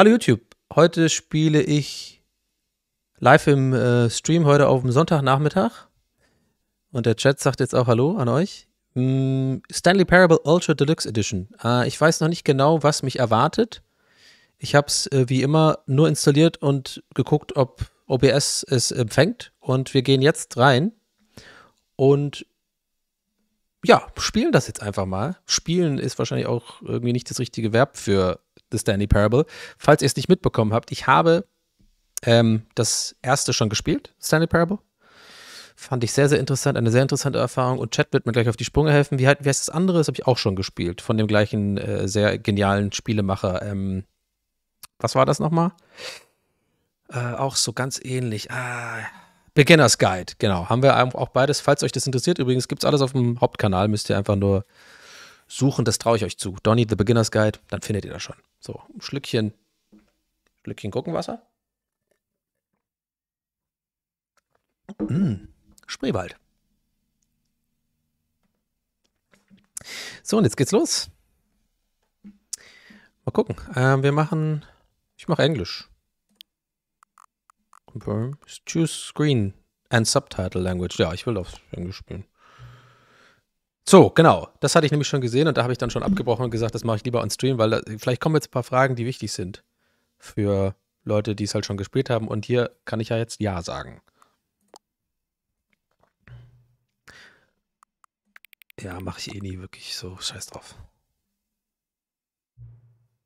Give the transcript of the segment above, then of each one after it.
Hallo YouTube, heute spiele ich live im äh, Stream heute auf dem Sonntagnachmittag. Und der Chat sagt jetzt auch Hallo an euch. Mm, Stanley Parable Ultra Deluxe Edition. Äh, ich weiß noch nicht genau, was mich erwartet. Ich habe es äh, wie immer nur installiert und geguckt, ob OBS es empfängt. Und wir gehen jetzt rein und ja, spielen das jetzt einfach mal. Spielen ist wahrscheinlich auch irgendwie nicht das richtige Verb für The Stanley Parable. Falls ihr es nicht mitbekommen habt, ich habe ähm, das erste schon gespielt, Stanley Parable. Fand ich sehr, sehr interessant, eine sehr interessante Erfahrung. Und Chat wird mir gleich auf die Sprünge helfen. Wie, wie heißt das andere? Das habe ich auch schon gespielt. Von dem gleichen äh, sehr genialen Spielemacher. Ähm, was war das nochmal? Äh, auch so ganz ähnlich. Ah, Beginner's Guide, genau. Haben wir auch beides. Falls euch das interessiert, übrigens gibt es alles auf dem Hauptkanal. Müsst ihr einfach nur suchen. Das traue ich euch zu. Donny, The Beginner's Guide, dann findet ihr das schon. So, ein Schlückchen, Schlückchen Gurkenwasser. Mmh, Spreewald. So, und jetzt geht's los. Mal gucken. Ähm, wir machen, ich mache Englisch. Choose Screen and Subtitle Language. Ja, ich will auf Englisch spielen. So, genau. Das hatte ich nämlich schon gesehen und da habe ich dann schon abgebrochen und gesagt, das mache ich lieber on Stream, weil da, vielleicht kommen jetzt ein paar Fragen, die wichtig sind für Leute, die es halt schon gespielt haben. Und hier kann ich ja jetzt Ja sagen. Ja, mache ich eh nie wirklich so. Scheiß drauf.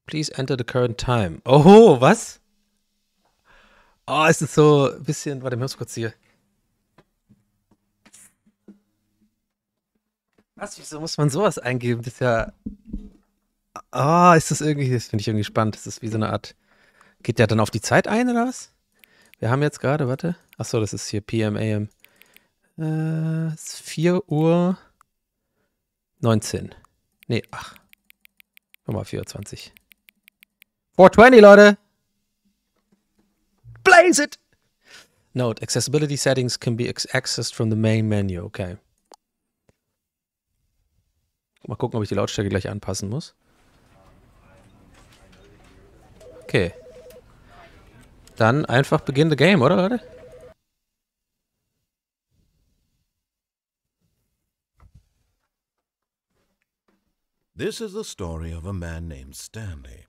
Please enter the current time. Oh, was? Oh, ist es so ein bisschen. Warte, ich muss kurz hier. Was, wieso muss man sowas eingeben? Das ist ja. Ah, oh, ist das irgendwie. Das finde ich irgendwie spannend. Das ist wie so eine Art. Geht der dann auf die Zeit ein oder was? Wir haben jetzt gerade, warte. Achso, das ist hier PM, AM. Äh, ist 4 Uhr 19. Nee, ach. Nummer 24. 420, Leute! Blaze it! Note, accessibility settings can be accessed from the main menu. Okay. Mal gucken, ob ich die Lautstärke gleich anpassen muss. Okay. Dann einfach begin the game, oder Leute? This is the story of a man named Stanley.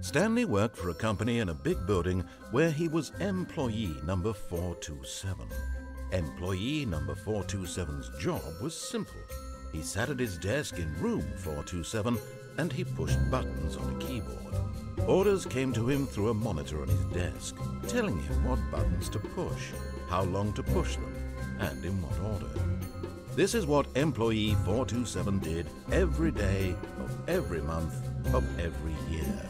Stanley worked for a company in a big building where he was employee number 427. Employee number 427's job was simple. He sat at his desk in room 427 and he pushed buttons on a keyboard. Orders came to him through a monitor on his desk, telling him what buttons to push, how long to push them, and in what order. This is what employee 427 did every day of every month of every year.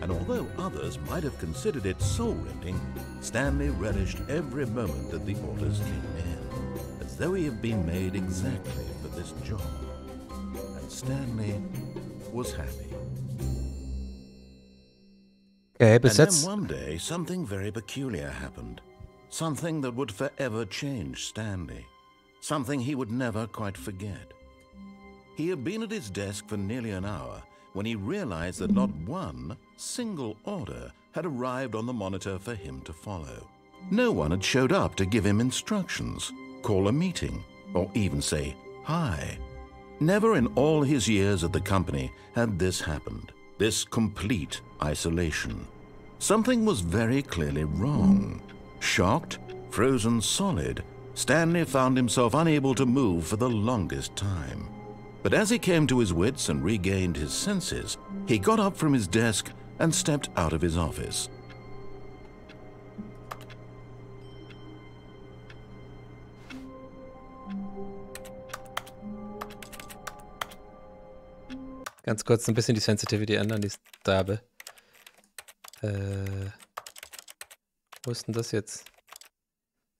And although others might have considered it soul-rending, Stanley relished every moment that the orders came in, as though he had been made exactly for this job. And Stanley was happy. Okay, but and then one day, something very peculiar happened. Something that would forever change Stanley. Something he would never quite forget. He had been at his desk for nearly an hour when he realized that not one single order had arrived on the monitor for him to follow. No one had showed up to give him instructions, call a meeting, or even say hi. Never in all his years at the company had this happened, this complete isolation. Something was very clearly wrong. Shocked, frozen solid, Stanley found himself unable to move for the longest time. But as he came to his wits and regained his senses, he got up from his desk and stepped out of his office. ganz kurz ein bisschen die Sensitivity ändern, die ist derbe. Äh, wo ist denn das jetzt?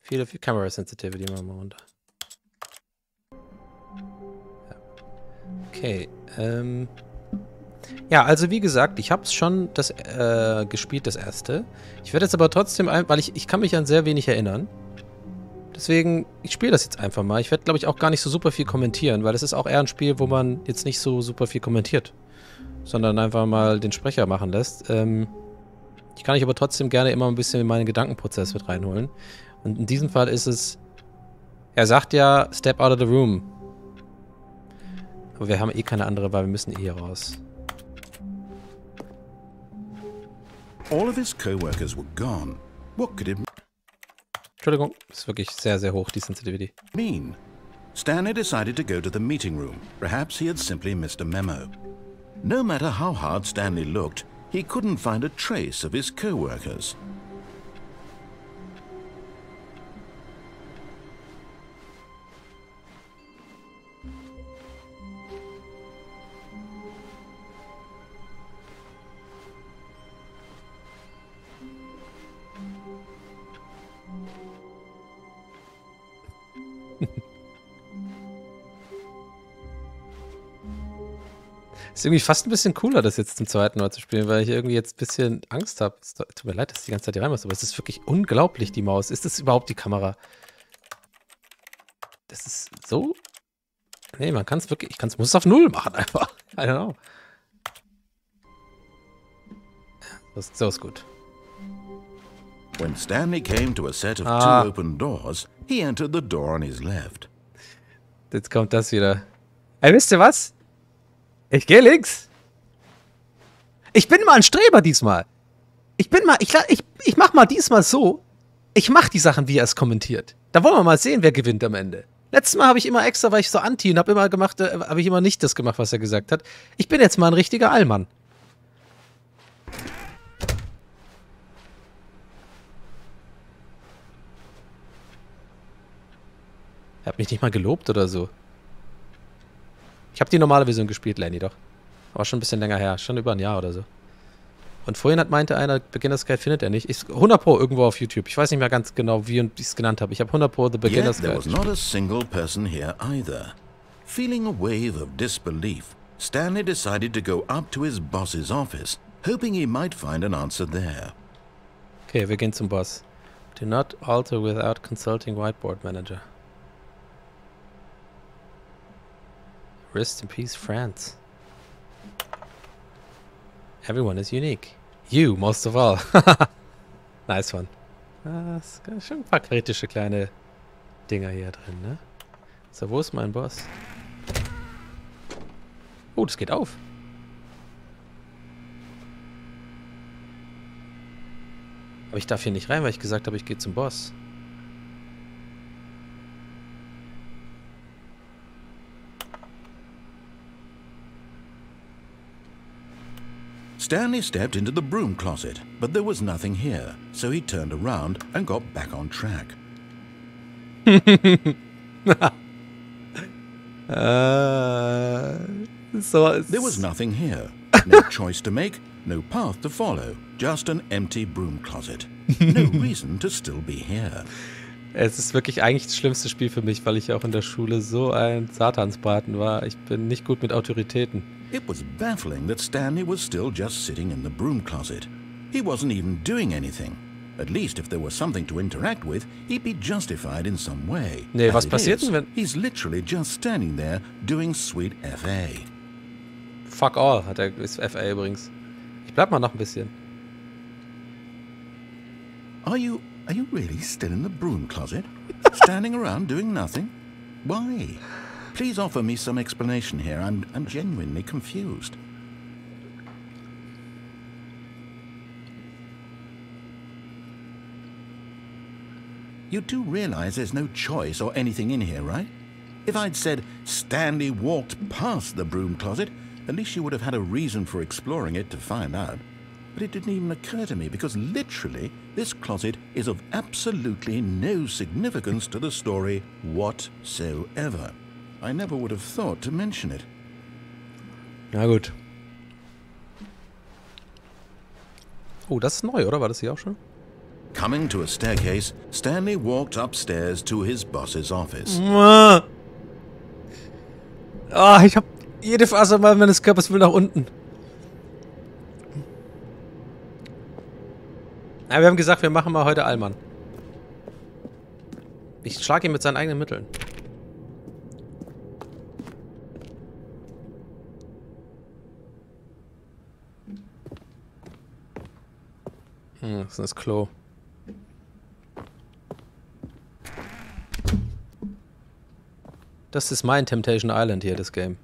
Viele, viel Camera Sensitivity machen wir runter. Okay, ähm. Ja, also wie gesagt, ich habe es schon das, äh, gespielt, das erste. Ich werde jetzt aber trotzdem, ein, weil ich, ich kann mich an sehr wenig erinnern. Deswegen, ich spiele das jetzt einfach mal. Ich werde, glaube ich, auch gar nicht so super viel kommentieren, weil es ist auch eher ein Spiel, wo man jetzt nicht so super viel kommentiert. sondern einfach mal den Sprecher machen lässt. Ähm, ich kann euch aber trotzdem gerne immer ein bisschen in meinen Gedankenprozess mit reinholen. Und in diesem Fall ist es, er sagt ja, step out of the room. Aber wir haben eh keine andere, weil wir müssen eh hier raus. All of his co-workers were gone. What could it Entschuldigung, ist wirklich sehr, sehr hoch, die Sensitivity. mean? Stanley decided to go to the meeting room. Perhaps he had simply missed a memo. No matter how hard Stanley looked, he couldn't find a trace of his co-workers. Ist irgendwie fast ein bisschen cooler, das jetzt zum zweiten Mal zu spielen, weil ich irgendwie jetzt ein bisschen Angst habe. Tut mir leid, dass ich die ganze Zeit hier rein muss, aber es ist wirklich unglaublich, die Maus. Ist das überhaupt die Kamera? Das ist so. Nee, man kann es wirklich. Ich kann es muss es auf Null machen einfach. I don't know. So ist, so ist gut. When Stanley came to a set of Ah. two open doors, he entered the door on his left. Jetzt kommt das wieder. Ey, wisst ihr was? Ich gehe links. Ich bin mal ein Streber diesmal. Ich bin mal, ich, ich, ich mach mal diesmal so. Ich mach die Sachen, wie er es kommentiert. Da wollen wir mal sehen, wer gewinnt am Ende. Letztes Mal habe ich immer extra, weil ich so anti und habe immer gemacht, äh, habe ich immer nicht das gemacht, was er gesagt hat. Ich bin jetzt mal ein richtiger Allmann. Er hat mich nicht mal gelobt oder so. Ich habe die normale Version gespielt, Lenny, doch. Aber schon ein bisschen länger her, schon über ein Jahr oder so. Und vorhin hat meinte einer, Beginner's Guide findet er nicht. Ist 100 Pro irgendwo auf YouTube. Ich weiß nicht mehr ganz genau, wie und ich es genannt habe. Ich habe 100 Pro The Yet Beginner's there was Guide. not a single person here either. Feeling a wave of disbelief, Stanley decided to go up to his boss's office, hoping he might find an answer there. Okay, wir gehen zum Boss. Do not alter without consulting Whiteboard Manager. Rest in peace, France. Everyone is unique. You, most of all. nice one. Ist ganz schon ein paar kritische kleine Dinger hier drin, ne? So, wo ist mein Boss? Oh, das geht auf. Aber ich darf hier nicht rein, weil ich gesagt habe, ich gehe zum Boss. Stanley stepped into the broom closet, but there was nothing here, so he turned around and got back on track. Äh, so, There was nothing here. No choice to make, no path to follow, just an empty broom closet. No reason to still be here. Es ist wirklich eigentlich das schlimmste Spiel für mich, weil ich auch in der Schule so ein Satansbraten war. Ich bin nicht gut mit Autoritäten. It was baffling that Stanley was still just sitting in the broom closet. He wasn't even doing anything. At least if there was something to interact with, he'd be justified in some way. Nee, was passiert denn, wenn- He's literally just standing there doing sweet FA. Fuck all, hat er, ist FA übrigens. Ich bleib mal noch ein bisschen. Are you are you really still in the broom closet? Standing around doing nothing? Why? Please offer me some explanation here. I'm I'm genuinely confused. You do realize there's no choice or anything in here, right? If I'd said Stanley walked past the broom closet, at least you would have had a reason for exploring it to find out. But it didn't even occur to me because literally this closet is of absolutely no significance to the story whatsoever. I never would have thought to mention it. Na gut. Oh, das ist neu, oder? War das hier auch schon? Coming to a staircase, Stanley walked upstairs to his boss's office. Ah, ich hab jede Faser meines Körpers will nach unten. Ja, wir haben gesagt, wir machen mal heute Allmann. Ich schlage ihn mit seinen eigenen Mitteln. Hm, das ist das Klo. Das ist mein Temptation Island hier, das Game.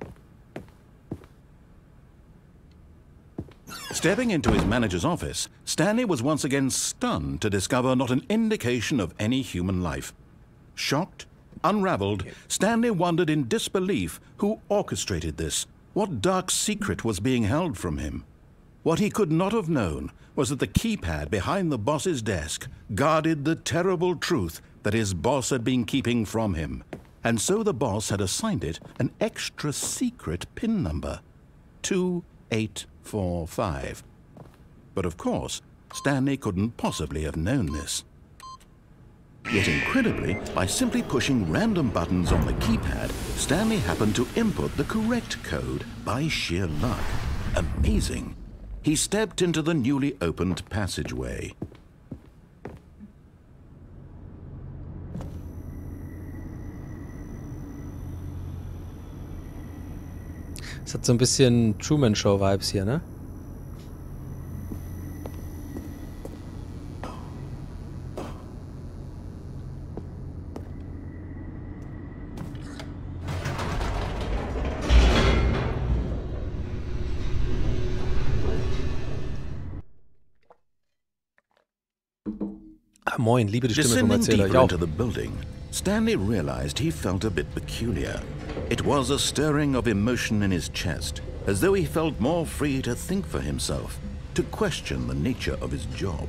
Stepping into his manager's office, Stanley was once again stunned to discover not an indication of any human life. Shocked, unraveled, Stanley wondered in disbelief who orchestrated this, what dark secret was being held from him. What he could not have known was that the keypad behind the boss's desk guarded the terrible truth that his boss had been keeping from him. And so the boss had assigned it an extra secret PIN number 2845. But of course, Stanley couldn't possibly have known this. Yet incredibly, by simply pushing random buttons on the keypad, Stanley happened to input the correct code by sheer luck. Amazing. He stepped into the newly opened passageway. Es hat so ein bisschen Truman Show Vibes hier, ne? Moin, liebe die Stimme vom Erzähler. Ja, into the building, Stanley realized he felt a bit peculiar. It was a stirring of emotion in his chest, as though he felt more free to think for himself, to question the nature of his job.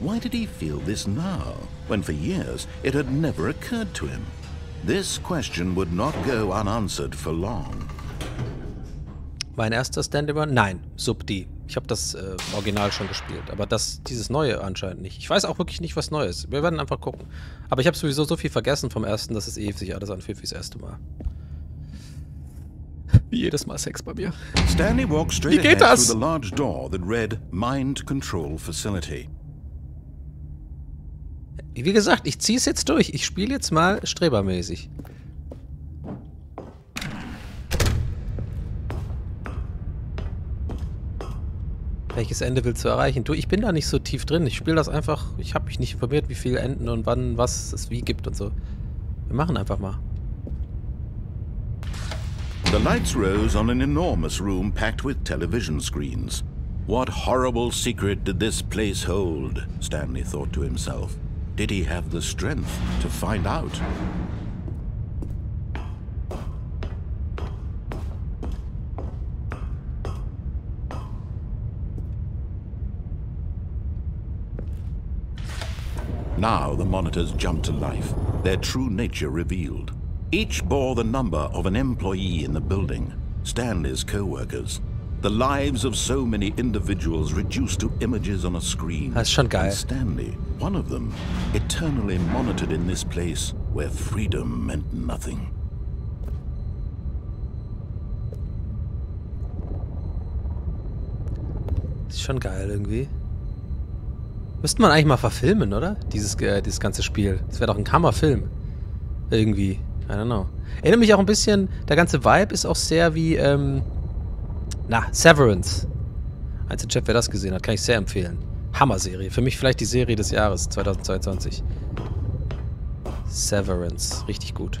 Why did he feel this now, when for years it had never occurred to him? This question would not go unanswered for long. mein erster Run? Nein, Sub D. Ich habe das äh, Original schon gespielt, aber das dieses neue anscheinend nicht. Ich weiß auch wirklich nicht, was Neues. Wir werden einfach gucken. Aber ich habe sowieso so viel vergessen vom ersten, dass es eh sich alles anfühlt wie das erste Mal. Wie jedes Mal Sex bei mir. Stanley walked straight Wie geht das? through the large door that read Mind Control Facility. Wie gesagt, ich ziehe es jetzt durch. Ich spiele jetzt mal strebermäßig. Welches Ende willst du erreichen? Du, ich bin da nicht so tief drin. Ich spiele das einfach. Ich habe mich nicht informiert, wie viele Enden und wann was es wie gibt und so. Wir machen einfach mal. The lights rose on an enormous room packed with television screens. What horrible secret did this place hold? Stanley thought to himself. Did he have the strength to find out? Now the monitors jumped to life, their true nature revealed. Each bore the number of an employee in the building, Stanley's co-workers. The lives of so many individuals reduced to images on a screen. Ist schon geil. And Stanley, one of them, eternally monitored in this place where freedom meant nothing. Ist schon geil irgendwie. Müsste man eigentlich mal verfilmen, oder? Dieses, äh, dieses ganze Spiel. Das wäre doch ein Hammerfilm. Irgendwie. I don't know. Erinnert mich auch ein bisschen, der ganze Vibe ist auch sehr wie, ähm, na, Severance. Als der Jeff, wer das gesehen hat, kann ich sehr empfehlen. Hammer-Serie. Für mich vielleicht die Serie des Jahres 2022. Severance. Richtig gut.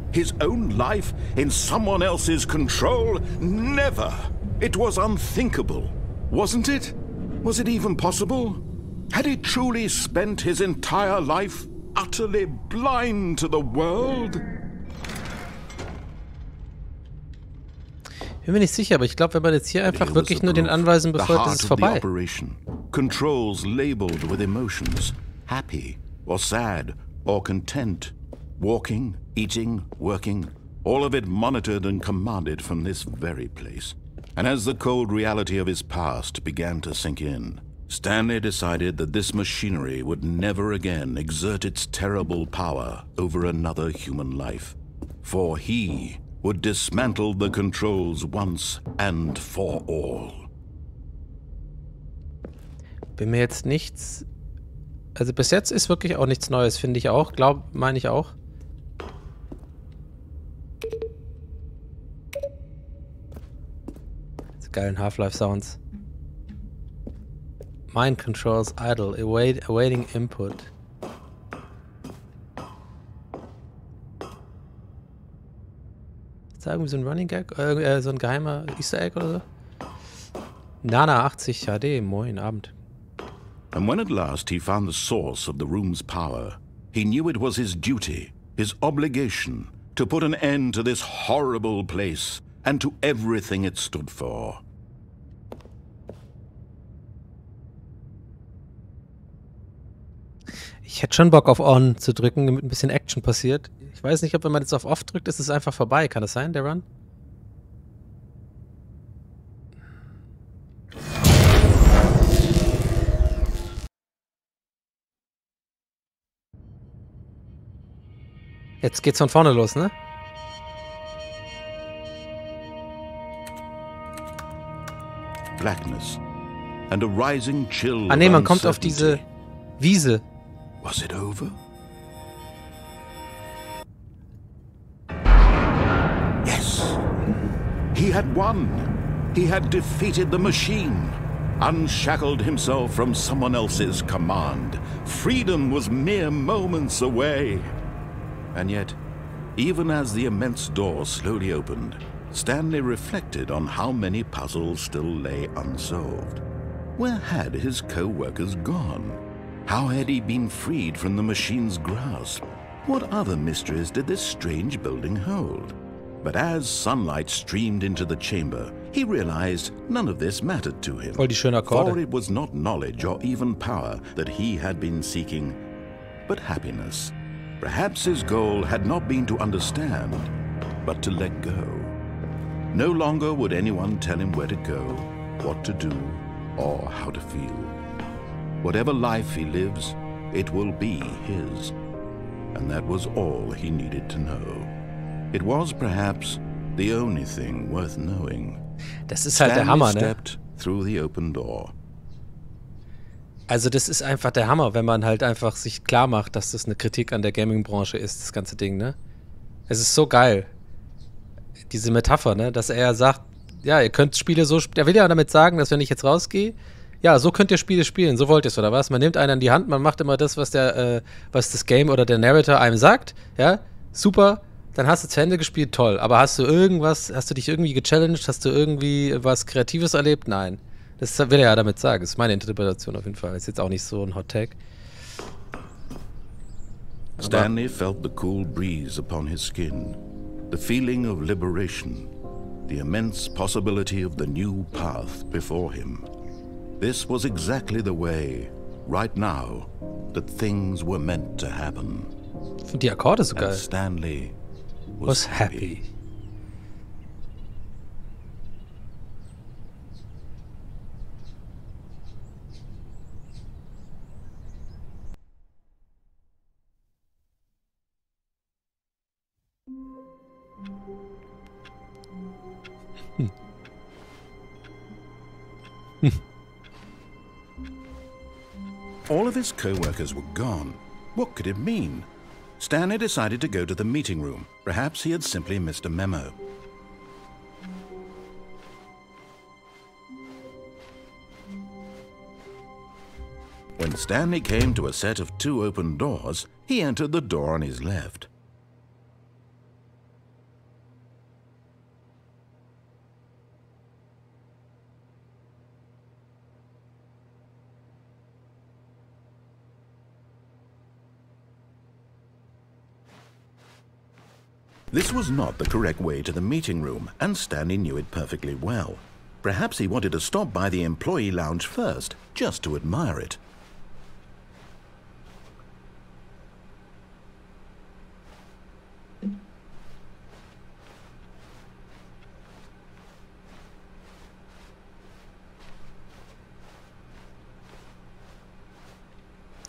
His own life in someone else's control? Never. It was unthinkable. Wasn't it? Was it even possible? Had he truly spent his entire life utterly blind to the world? Bin mir nicht sicher, aber ich glaube, wenn man jetzt hier einfach wirklich nur den. Anweisen The befolgt, ist es vorbei. operation. Controls labeled with emotions. Happy or sad or content. Walking, eating, working. All of it monitored and commanded from this very place. And as the cold reality of his past began to sink in, Stanley decided that this machinery would never again exert its terrible power over another human life. For he would dismantle the controls once and for all. Bin mir jetzt nichts. Also bis jetzt ist wirklich auch nichts Neues, finde ich auch. Glaub, meine ich auch. Geilen Half-Life-Sounds. Mind controls idle, await, awaiting input. Ist da irgendwie so ein Running Gag? Äh, äh, so ein geheimer Easter Egg oder so? Nana 80 HD, moin, Abend. And when at last he found the source of the room's power, he knew it was his duty, his obligation, to put an end to this horrible place and to everything it stood for. Ich hätte schon Bock auf On zu drücken, damit ein bisschen Action passiert. Ich weiß nicht, ob wenn man jetzt auf Off drückt, ist es einfach vorbei. Kann das sein, der Run? Jetzt geht's von vorne los, ne? Blackness and a rising chill. Ah ne, man kommt auf diese Wiese. Was it over? Yes. He had won. He had defeated the machine. Unshackled himself from someone else's command. Freedom was mere moments away. And yet, even as the immense door slowly opened, Stanley reflected on how many puzzles still lay unsolved. Where had his co-workers gone? How had he been freed from the machine's grasp? What other mysteries did this strange building hold? But as sunlight streamed into the chamber, he realized none of this mattered to him. Voll die schönen Akkorde. For it was not knowledge or even power that he had been seeking, but happiness. Perhaps his goal had not been to understand, but to let go. No longer would anyone tell him where to go, what to do, or how to feel. Whatever life he lives, it will be his. And that was all he needed to know. It was perhaps the only thing worth knowing. Das ist halt der Hammer, ne? stepped through the open door. Also das ist einfach der Hammer, wenn man halt einfach sich klar macht, dass das eine Kritik an der Gaming-Branche ist, das ganze Ding, ne? Es ist so geil. Diese Metapher, ne? Dass er sagt, ja, ihr könnt Spiele so, sp- er will ja damit sagen, dass wenn ich jetzt rausgehe, ja, so könnt ihr Spiele spielen, so wollt ihr es, oder was? Man nimmt einen an die Hand, man macht immer das, was der, äh, was das Game oder der Narrator einem sagt, ja, super, dann hast du zu Ende gespielt, toll. Aber hast du irgendwas, hast du dich irgendwie gechallenged, hast du irgendwie was Kreatives erlebt? Nein. Das will er ja damit sagen. Das ist meine Interpretation auf jeden Fall. Ist jetzt auch nicht so ein Hot Take. Stanley felt the cool breeze upon his skin, the feeling of liberation, the immense possibility of the new path before him. This was exactly the way, right now, that things were meant to happen. Die Akkorde so geil. Stanley was, Was happy. All of his co-workers were gone. What could it mean? Stanley decided to go to the meeting room. Perhaps he had simply missed a memo. When Stanley came to a set of two open doors, he entered the door on his left. This was not the correct way to the meeting room, and Stanley knew it perfectly well. Perhaps he wanted to stop by the employee lounge first, just to admire it.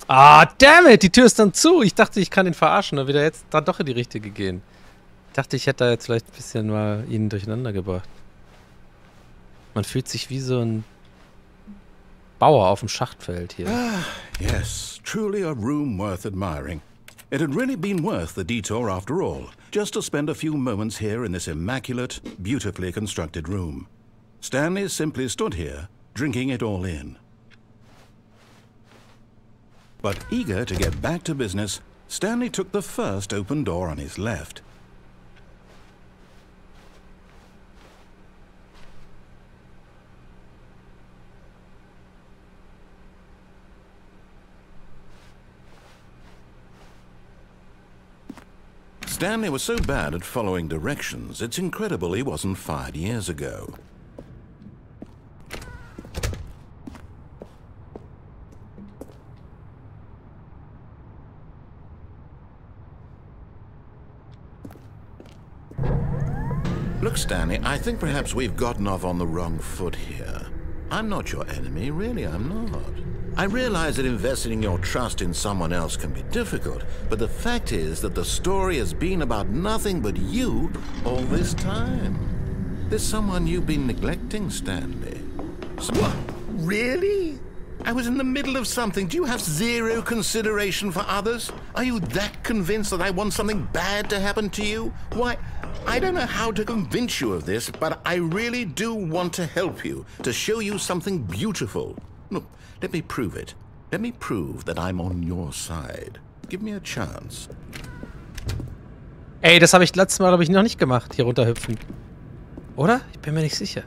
Ah, damn it, die Tür ist dann zu. Ich dachte, ich kann ihn verarschen, und wieder jetzt dann doch in die richtige gehen. Dachte, ich hätte da jetzt vielleicht ein bisschen mal ihn durcheinander gebracht. Man fühlt sich wie so ein Bauer auf dem Schachtfeld hier. Ah, yes, truly a room worth admiring. It had really been worth the detour after all, just to spend a few moments here in this immaculate, beautifully constructed room. Stanley simply stood here, drinking it all in. But eager to get back to business, Stanley took the first open door on his left. Stanley was so bad at following directions, it's incredible he wasn't fired years ago. Look, Stanley, I think perhaps we've gotten off on the wrong foot here. I'm not your enemy, really, I'm not. I realize that investing your trust in someone else can be difficult, but the fact is that the story has been about nothing but you all this time. There's someone you've been neglecting, Stanley. What? Really? I was in the middle of something. Do you have zero consideration for others? Are you that convinced that I want something bad to happen to you? Why, I don't know how to convince you of this, but I really do want to help you, to show you something beautiful. Look, let me prove it. Let me prove that I'm on your side. Give me a chance. Ey, das habe ich letztes Mal, glaube ich, noch nicht gemacht, hier runterhüpfen. Oder? Ich bin mir nicht sicher.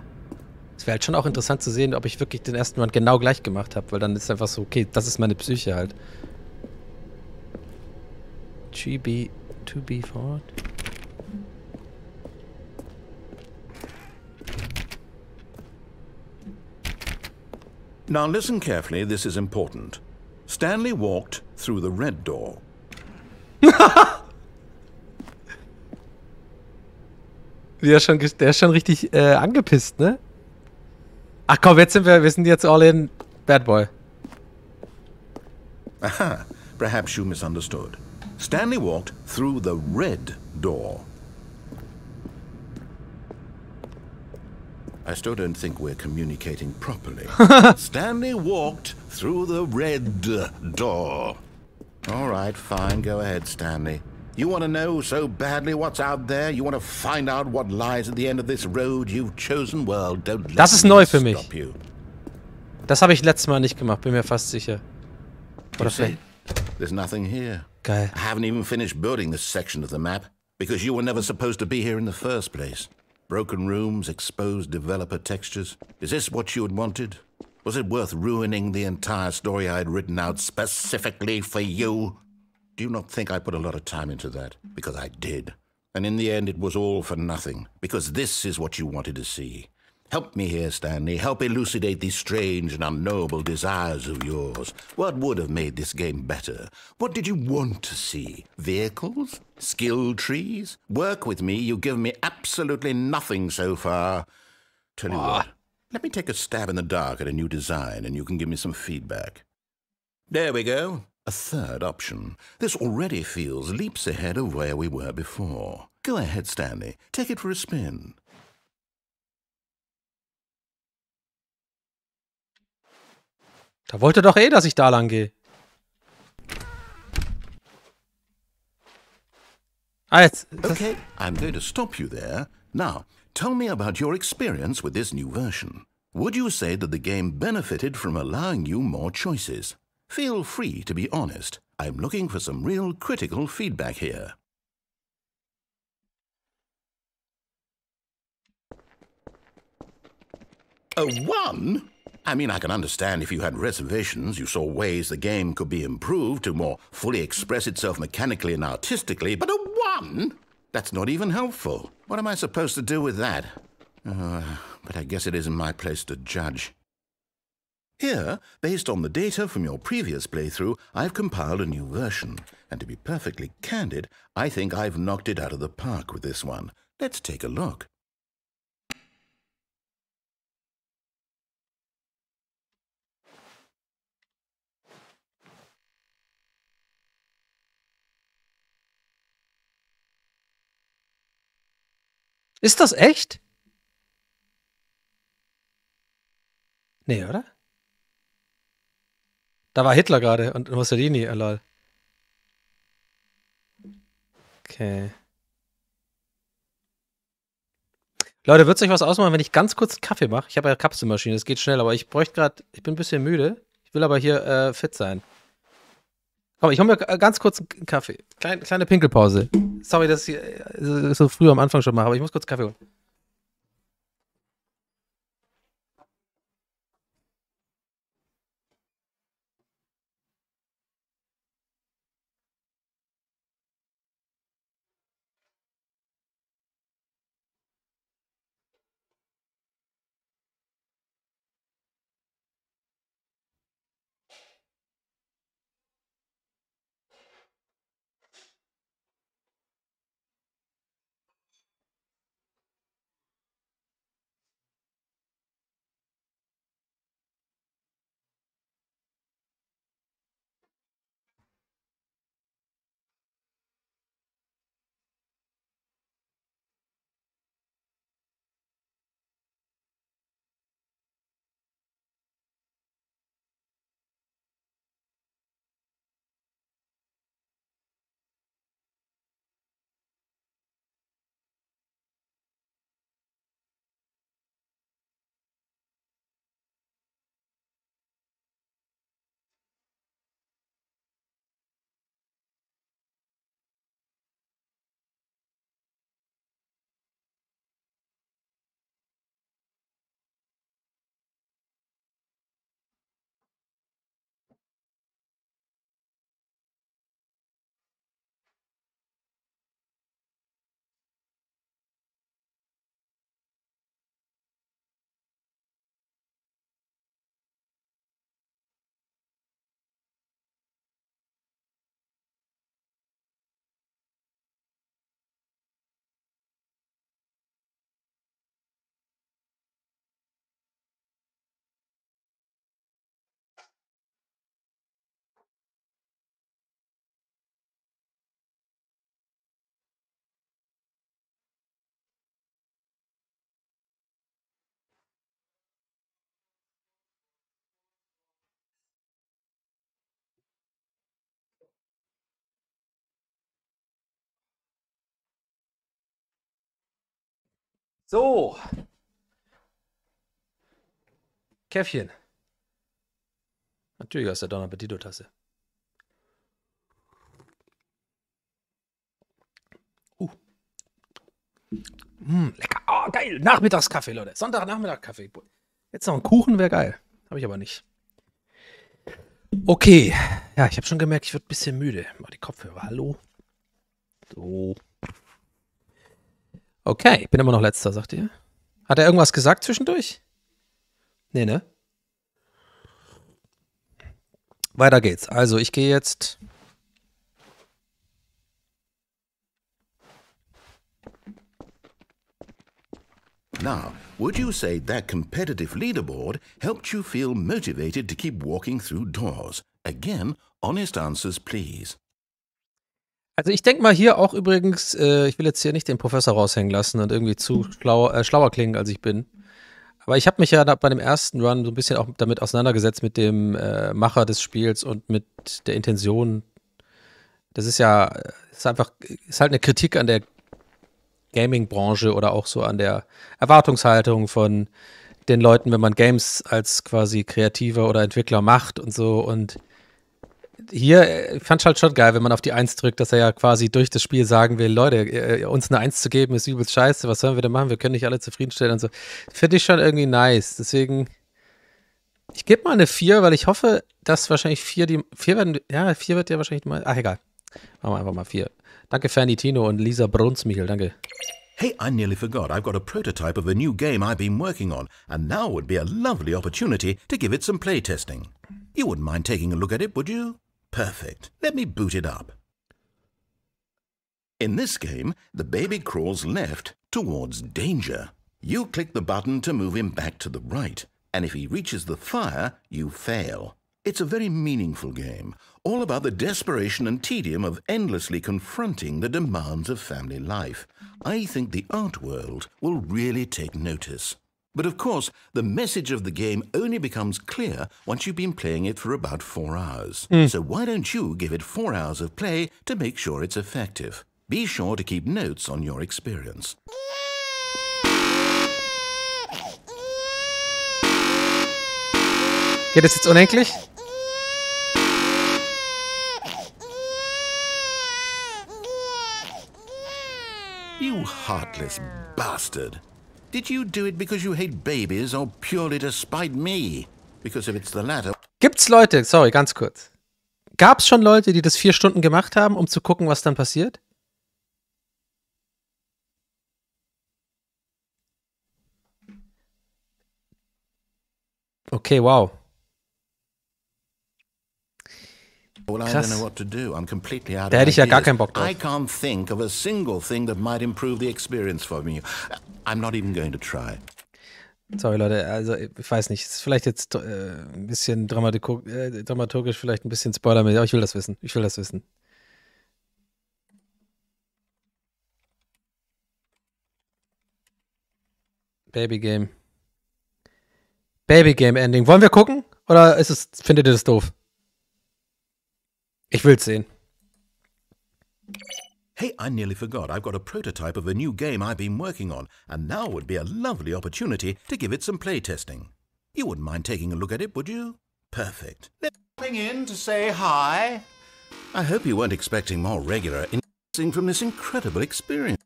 Es wäre halt schon auch interessant zu sehen, ob ich wirklich den ersten Run genau gleich gemacht habe, weil dann ist einfach so, okay, das ist meine Psyche halt. GB, to be forward. Now listen carefully, this is important. Stanley walked through the red door. Wie er schon, der ist schon richtig äh, angepisst, ne? Ach komm, jetzt sind wir, wir sind jetzt all in Bad Boy. Aha, perhaps you misunderstood. Stanley walked through the red door. I still don't think we're communicating properly. Stanley walked through the red door. All right, fine. Go ahead, Stanley. You want to know so badly what's out there? You want to find out what lies at the end of this road you've chosen? Well, don't let Das ist me neu für mich. you. Das habe ich letztes Mal nicht gemacht, bin mir fast sicher. Oder vielleicht. there's nothing here. Geil. I haven't even finished building this section of the map because you were never supposed to be here in the first place. Broken rooms, exposed developer textures. Is this what you had wanted? Was it worth ruining the entire story I had written out specifically for you? Do you not think I put a lot of time into that? Because I did. And in the end, it was all for nothing, because this is what you wanted to see. Help me here, Stanley. Help elucidate these strange and unknowable desires of yours. What would have made this game better? What did you want to see? Vehicles? Skill trees? Work with me. You've given me absolutely nothing so far. Tell you what, let me take a stab in the dark at a new design and you can give me some feedback. There we go. A third option. This already feels leaps ahead of where we were before. Go ahead, Stanley. Take it for a spin. Da wollte doch eh, dass ich da lang gehe. Ah, jetzt. Okay, I'm going to stop you there. Now, tell me about your experience with this new version. Would you say that the game benefited from allowing you more choices? Feel free to be honest. I'm looking for some real critical feedback here. A one? I mean, I can understand if you had reservations, you saw ways the game could be improved to more fully express itself mechanically and artistically, but a one? That's not even helpful. What am I supposed to do with that? Uh, but I guess it isn't my place to judge. Here, based on the data from your previous playthrough, I've compiled a new version. And to be perfectly candid, I think I've knocked it out of the park with this one. Let's take a look. Ist das echt? Nee, oder? Da war Hitler gerade und Mussolini, oh lol. Okay. Leute, wird euch was ausmachen, wenn ich ganz kurz Kaffee mache? Ich habe ja Kapselmaschine, das geht schnell, aber ich bräuchte gerade, ich bin ein bisschen müde. Ich will aber hier äh, fit sein. Komm, ich hole mir ganz kurz einen Kaffee. Kleine, kleine Pinkelpause. Sorry, dass ich äh, so früh am Anfang schon mache, aber ich muss kurz Kaffee holen. So. Käffchen. Natürlich aus der Don Appetito-Tasse. Uh. Mm, lecker. Oh, geil. Nachmittagskaffee, Leute. Sonntagnachmittagskaffee. Jetzt noch ein Kuchen wäre geil. Habe ich aber nicht. Okay. Ja, ich habe schon gemerkt, ich werde ein bisschen müde. Mal die Kopfhörer. Hallo. So. Okay, ich bin immer noch letzter, sagt ihr. Hat er irgendwas gesagt zwischendurch? Nee, ne? Weiter geht's. Also, ich gehe jetzt. Now, would you say that competitive leaderboard helped you feel motivated to keep walking through doors? Again, honest answers, please. Also ich denke mal hier auch übrigens, äh, ich will jetzt hier nicht den Professor raushängen lassen und irgendwie zu schlau, äh, schlauer klingen, als ich bin. Aber ich habe mich ja bei dem ersten Run so ein bisschen auch damit auseinandergesetzt mit dem äh, Macher des Spiels und mit der Intention. Das ist ja, ist einfach, ist halt eine Kritik an der Gaming-Branche oder auch so an der Erwartungshaltung von den Leuten, wenn man Games als quasi Kreativer oder Entwickler macht und so. Und hier, ich fand halt schon geil, wenn man auf die Eins drückt, dass er ja quasi durch das Spiel sagen will, Leute, äh, uns eine Eins zu geben ist übelst scheiße, was sollen wir denn machen? Wir können nicht alle zufriedenstellen und so. Finde ich schon irgendwie nice. Deswegen, ich gebe mal eine Vier, weil ich hoffe, dass wahrscheinlich vier die, vier werden, ja, vier wird ja wahrscheinlich mal, ach egal. Machen wir einfach mal vier. Danke Fanny Tino und Lisa Brunsmichel, danke. Hey, I nearly forgot. I've got a prototype of a new game I've been working on, and now would be a lovely opportunity to give it some playtesting. You wouldn't mind taking a look at it, would you? Perfect. Let me boot it up. In this game, the baby crawls left towards danger. You click the button to move him back to the right, and if he reaches the fire, you fail. It's a very meaningful game, all about the desperation and tedium of endlessly confronting the demands of family life. I think the art world will really take notice. But of course, the message of the game only becomes clear once you've been playing it for about four hours. Mm. So why don't you give it four hours of play to make sure it's effective? Be sure to keep notes on your experience. Geht das jetzt unendlich? You heartless bastard. Did you do it because you hate babies or purely to spite me? Because if it's the latter, Gibt's Leute, sorry, ganz kurz. Gab's schon Leute, die das vier Stunden gemacht haben, um zu gucken, was dann passiert? Okay, wow. well, I Krass. don't know what to do. I'm completely out Da hätte ich ja gar keinen Bock drauf. I can't think of a single thing that might improve the experience for me. I'm not even going to try. Sorry, Leute, also ich weiß nicht, ist vielleicht jetzt äh, ein bisschen äh, dramaturgisch, vielleicht ein bisschen spoilermäßig, aber ich will das wissen. Ich will das wissen. Baby Game. Baby Game Ending. Wollen wir gucken? Oder ist es, findet ihr das doof? Ich will's sehen. Hey, I nearly forgot. I've got a prototype of a new game I've been working on, and now would be a lovely opportunity to give it some playtesting. You wouldn't mind taking a look at it, would you? Perfect. Popping in to say hi. I hope you weren't expecting more regular in from this incredible experience.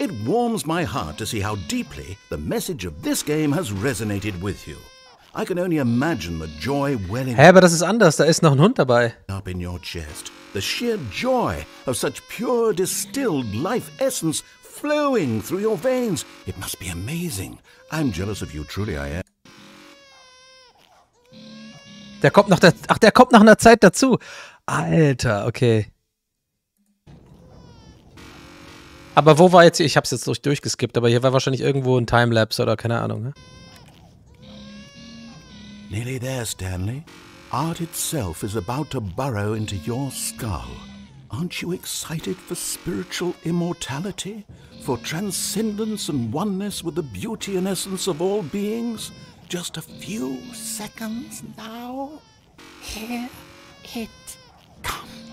It warms my heart to see how deeply the message of this game has resonated with you. I can only imagine the joy welling Hä, aber das ist anders. Da ist noch ein Hund dabei. up in your chest. The sheer joy of such pure distilled life essence flowing through your veins. It must be amazing. I'm jealous of you, truly I am. Der kommt nach der, ach, der kommt nach einer Zeit dazu. Alter, okay. Aber wo war jetzt, ich hab's jetzt durch, durchgeskippt, aber hier war wahrscheinlich irgendwo ein Timelapse oder keine Ahnung. Ne? Nearly there, Stanley. Art itself is about to burrow into your skull. Aren't you excited for spiritual immortality? For transcendence and oneness with the beauty and essence of all beings? Just a few seconds now? Here it comes.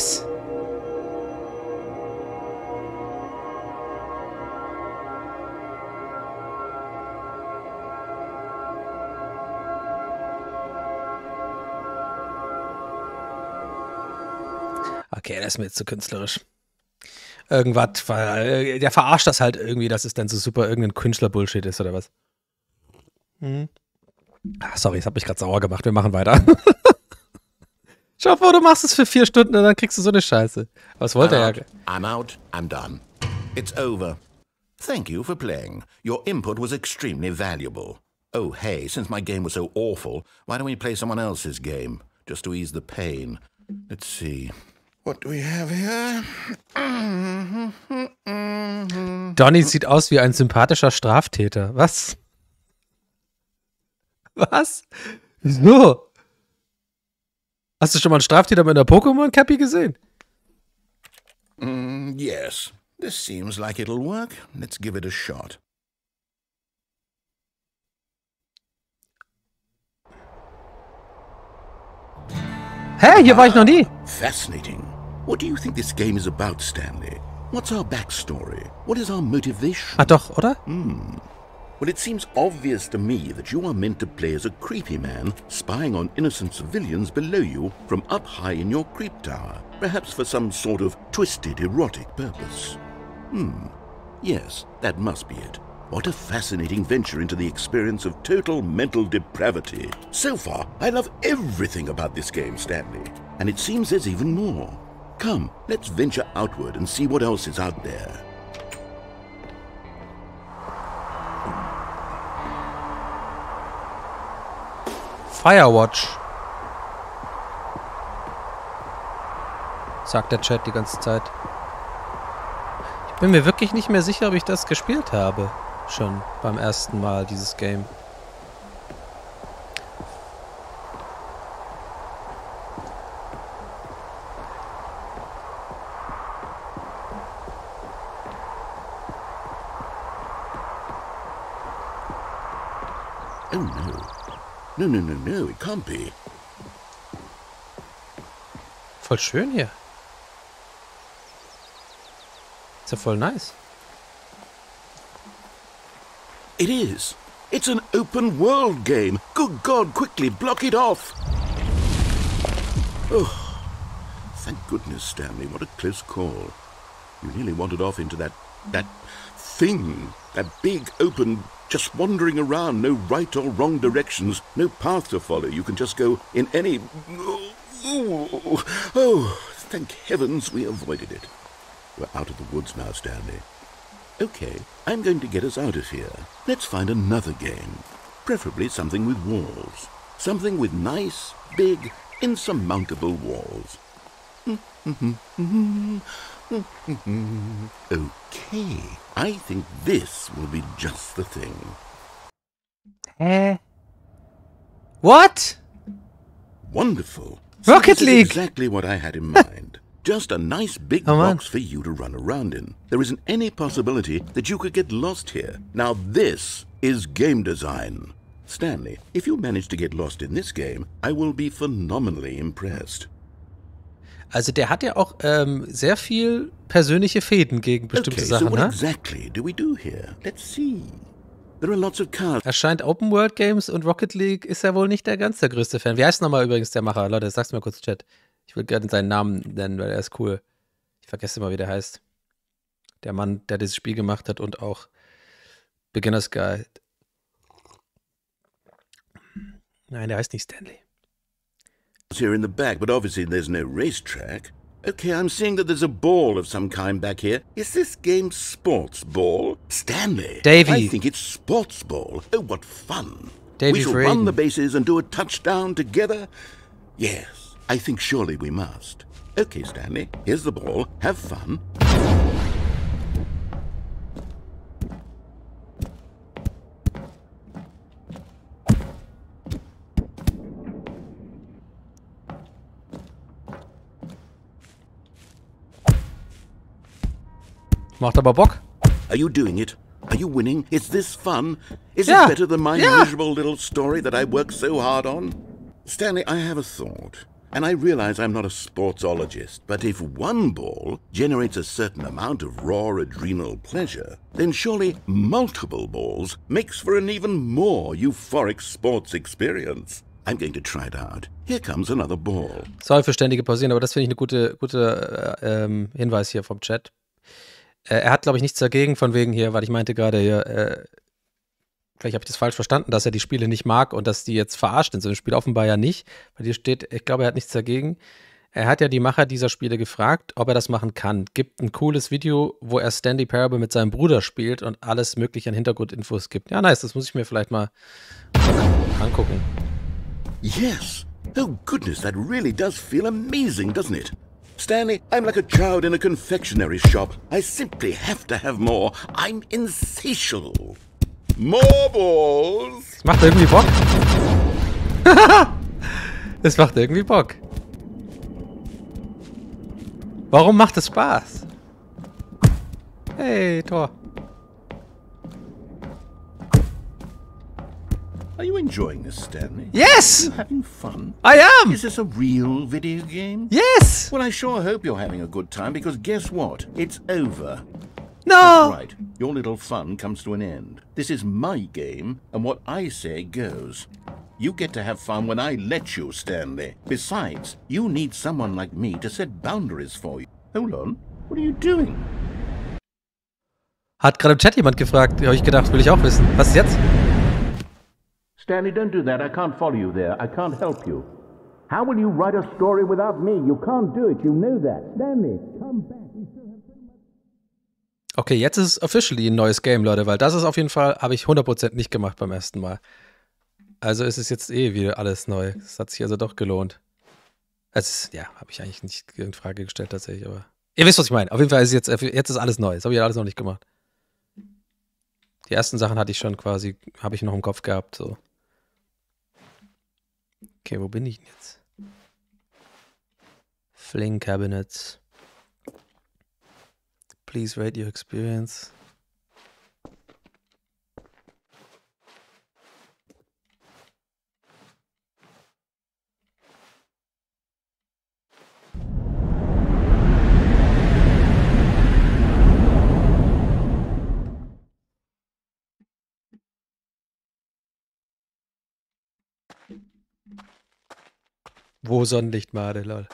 Was? Okay, das ist mir jetzt zu künstlerisch. Irgendwas, weil der verarscht das halt irgendwie, dass es dann so super irgendein Künstler-Bullshit ist oder was. Hm. Ah, sorry, das hat mich gerade sauer gemacht. Wir machen weiter. Schau vor, du machst es für vier Stunden und dann kriegst du so eine Scheiße. Was wollte er I'm ja? out. I'm out. I'm done. It's over. Thank you for playing. Your input was extremely valuable. Oh, hey, since my game was so awful, why don't we play someone else's game? Just to ease the pain. Let's see. What do we have here? Donny sieht aus wie ein sympathischer Straftäter. Was? Was? Wieso? Hast du schon mal einen Straftäter mit einer Pokémon-Cappy gesehen? Mm, yes. This seems like it'll work. Let's give it a shot. Hä? Hier war ich noch nie. Fascinating. What do you think this game is about, Stanley? What's our backstory? What is our motivation? Ah doch, oder? Well, it seems obvious to me that you are meant to play as a creepy man spying on innocent civilians below you from up high in your creep tower, perhaps for some sort of twisted erotic purpose. Hmm. Yes, that must be it. What a fascinating venture into the experience of total mental depravity. So far, I love everything about this game, Stanley. And it seems there's even more. Come, let's venture outward and see what else is out there. Firewatch. Sagt der Chat die ganze Zeit. Ich bin mir wirklich nicht mehr sicher, ob ich das gespielt habe. Schon beim ersten Mal, dieses Game. Voll schön hier. Ist ja voll nice. It is. It's an open world game. Good God, quickly block it off. Oh, thank goodness, Stanley. What a close call. You nearly wandered off into that. that thing. That big, open, just wandering around. No right or wrong directions. No path to follow. You can just go in any. Oh, oh, thank heavens we avoided it. We're out of the woods now, Stanley. Okay, I'm going to get us out of here. Let's find another game. Preferably something with walls. Something with nice, big, insurmountable walls. okay, I think this will be just the thing. Hä? What? Wonderful. Rocket this is League. exactly what I had in mind. Just a nice big Oh, box for you to run around in. There isn't any possibility that you could get lost here. Now this is game design. Stanley, if you manage to get lost in this game, I will be phenomenally impressed. Also der hat ja auch ähm, sehr viel persönliche Fäden gegen bestimmte okay, so what ne? exactly do we do here? Let's see. Er scheint Open World Games und Rocket League ist ja wohl nicht der ganz der größte Fan. Wie heißt nochmal übrigens der Macher? Leute, sag's mir kurz, Chat. Ich will gerne seinen Namen nennen, weil er ist cool. Ich vergesse immer, wie der heißt. Der Mann, der dieses Spiel gemacht hat und auch Beginner's Guide. Nein, der heißt nicht Stanley. here in the back, but obviously there's no racetrack. Okay, I'm seeing that there's a ball of some kind back here. Is this game sports ball? Stanley. Davey. I think it's sports ball. Oh, what fun. We shall run the bases and do a touchdown together? Yes, I think surely we must. Okay, Stanley, here's the ball. Have fun. Macht aber Bock. Are you doing it? Are you winning? Is this fun? Is Yeah. it better than my Yeah. miserable little story that I worked so hard on? Stanley, I have a thought. And I realize I'm not a sportsologist, but if one ball generates a certain amount of raw adrenal pleasure, then surely multiple balls makes for an even more euphoric sports experience. I'm going to try it out. Here comes another ball. Sorry für ständige Pausieren, aber das finde ich eine gute, gute äh, ähm, Hinweis hier vom Chat. Äh, er hat, glaube ich, nichts dagegen, von wegen hier, weil ich meinte gerade hier, äh, vielleicht habe ich das falsch verstanden, dass er die Spiele nicht mag und dass die jetzt verarscht sind. So ein Spiel offenbar ja nicht, weil hier steht, ich glaube, er hat nichts dagegen. Er hat ja die Macher dieser Spiele gefragt, ob er das machen kann. Gibt ein cooles Video, wo er Stanley Parable mit seinem Bruder spielt und alles mögliche an Hintergrundinfos gibt. Ja, nice, das muss ich mir vielleicht mal angucken. Yes. Oh, goodness, that really does feel amazing, doesn't it? Stanley, I'm like a child in a confectionery shop. I simply have to have more. I'm insatiable. More balls. Es macht irgendwie Bock. es macht irgendwie Bock. Warum macht es Spaß? Hey, Tor. Are you enjoying this, Stanley? Yes! You having fun? I am! Is this a real video game? Yes! Well, I sure hope you're having a good time because guess what? It's over. No! Right, your little fun comes to an end. This is my game, and what I say goes. You get to have fun when I let you, Stanley. Besides, you need someone like me to set boundaries for you. Hold on, what are you doing? Hat gerade im Chat jemand gefragt, habe ich gedacht, will ich auch wissen. Was ist jetzt? Stanley, don't do that. I can't follow you there. I can't help you. How will you write a story without me? You can't do it. You know that. Stanley, come back. Okay, jetzt ist es officially ein neues Game, Leute, weil das ist auf jeden Fall, habe ich 100% nicht gemacht beim ersten Mal. Also ist es jetzt eh wieder alles neu. Das hat sich also doch gelohnt. Also, ja, habe ich eigentlich nicht in Frage gestellt tatsächlich, aber ihr wisst, was ich meine. Auf jeden Fall ist jetzt, jetzt ist alles neu. Das habe ich alles noch nicht gemacht. Die ersten Sachen hatte ich schon quasi, habe ich noch im Kopf gehabt, so. Okay, wo bin ich denn jetzt? Fling Cabinets. Please rate your experience. Wo Sonnenlichtmade, lol.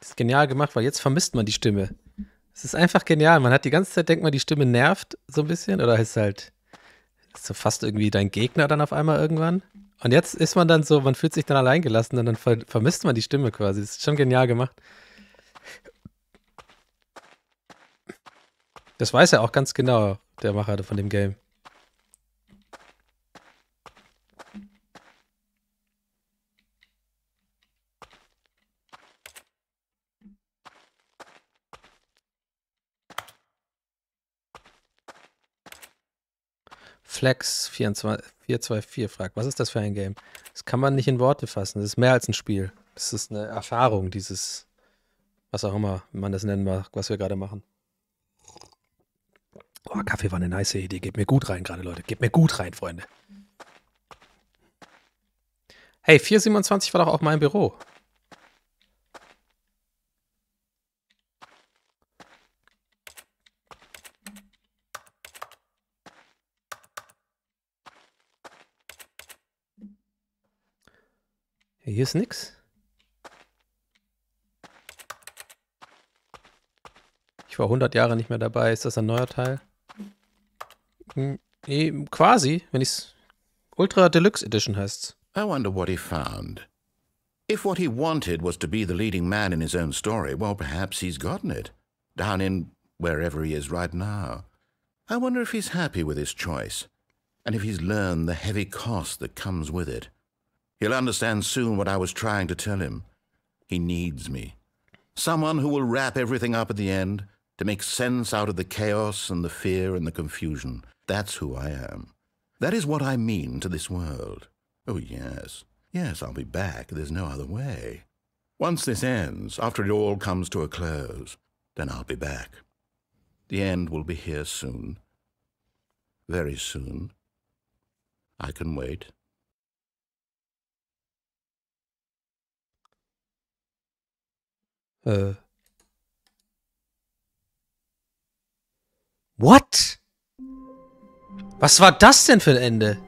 Das ist genial gemacht, weil jetzt vermisst man die Stimme. Es ist einfach genial. Man hat die ganze Zeit, denkt man, die Stimme nervt so ein bisschen oder ist halt ist so fast irgendwie dein Gegner dann auf einmal irgendwann. Und jetzt ist man dann so, man fühlt sich dann alleingelassen und dann ver vermisst man die Stimme quasi. Das ist schon genial gemacht. Das weiß er auch ganz genau, der Macher von dem Game. Flex 424 fragt, was ist das für ein Game? Das kann man nicht in Worte fassen. Das ist mehr als ein Spiel. Das ist eine Erfahrung, dieses, was auch immer man das nennen mag, was wir gerade machen. Oh, Kaffee war eine nice Idee. Gebt mir gut rein gerade, Leute. Gebt mir gut rein, Freunde. Hey, 427 war doch auch mein Büro. Hier ist nix. Ich war 100 Jahre nicht mehr dabei. Ist das ein neuer Teil? Hm, quasi, wenn ich's Ultra Deluxe Edition heißt's. I wonder what he found. If what he wanted was to be the leading man in his own story, well, perhaps he's gotten it. Down in wherever he is right now. I wonder if he's happy with his choice, and if he's learned the heavy cost that comes with it. He'll understand soon what I was trying to tell him. He needs me. Someone who will wrap everything up at the end, to make sense out of the chaos and the fear and the confusion. That's who I am. That is what I mean to this world. Oh, yes. Yes, I'll be back. There's no other way. Once this ends, after it all comes to a close, then I'll be back. The end will be here soon. Very soon. I can wait. Äh. What? Was war das denn für ein Ende?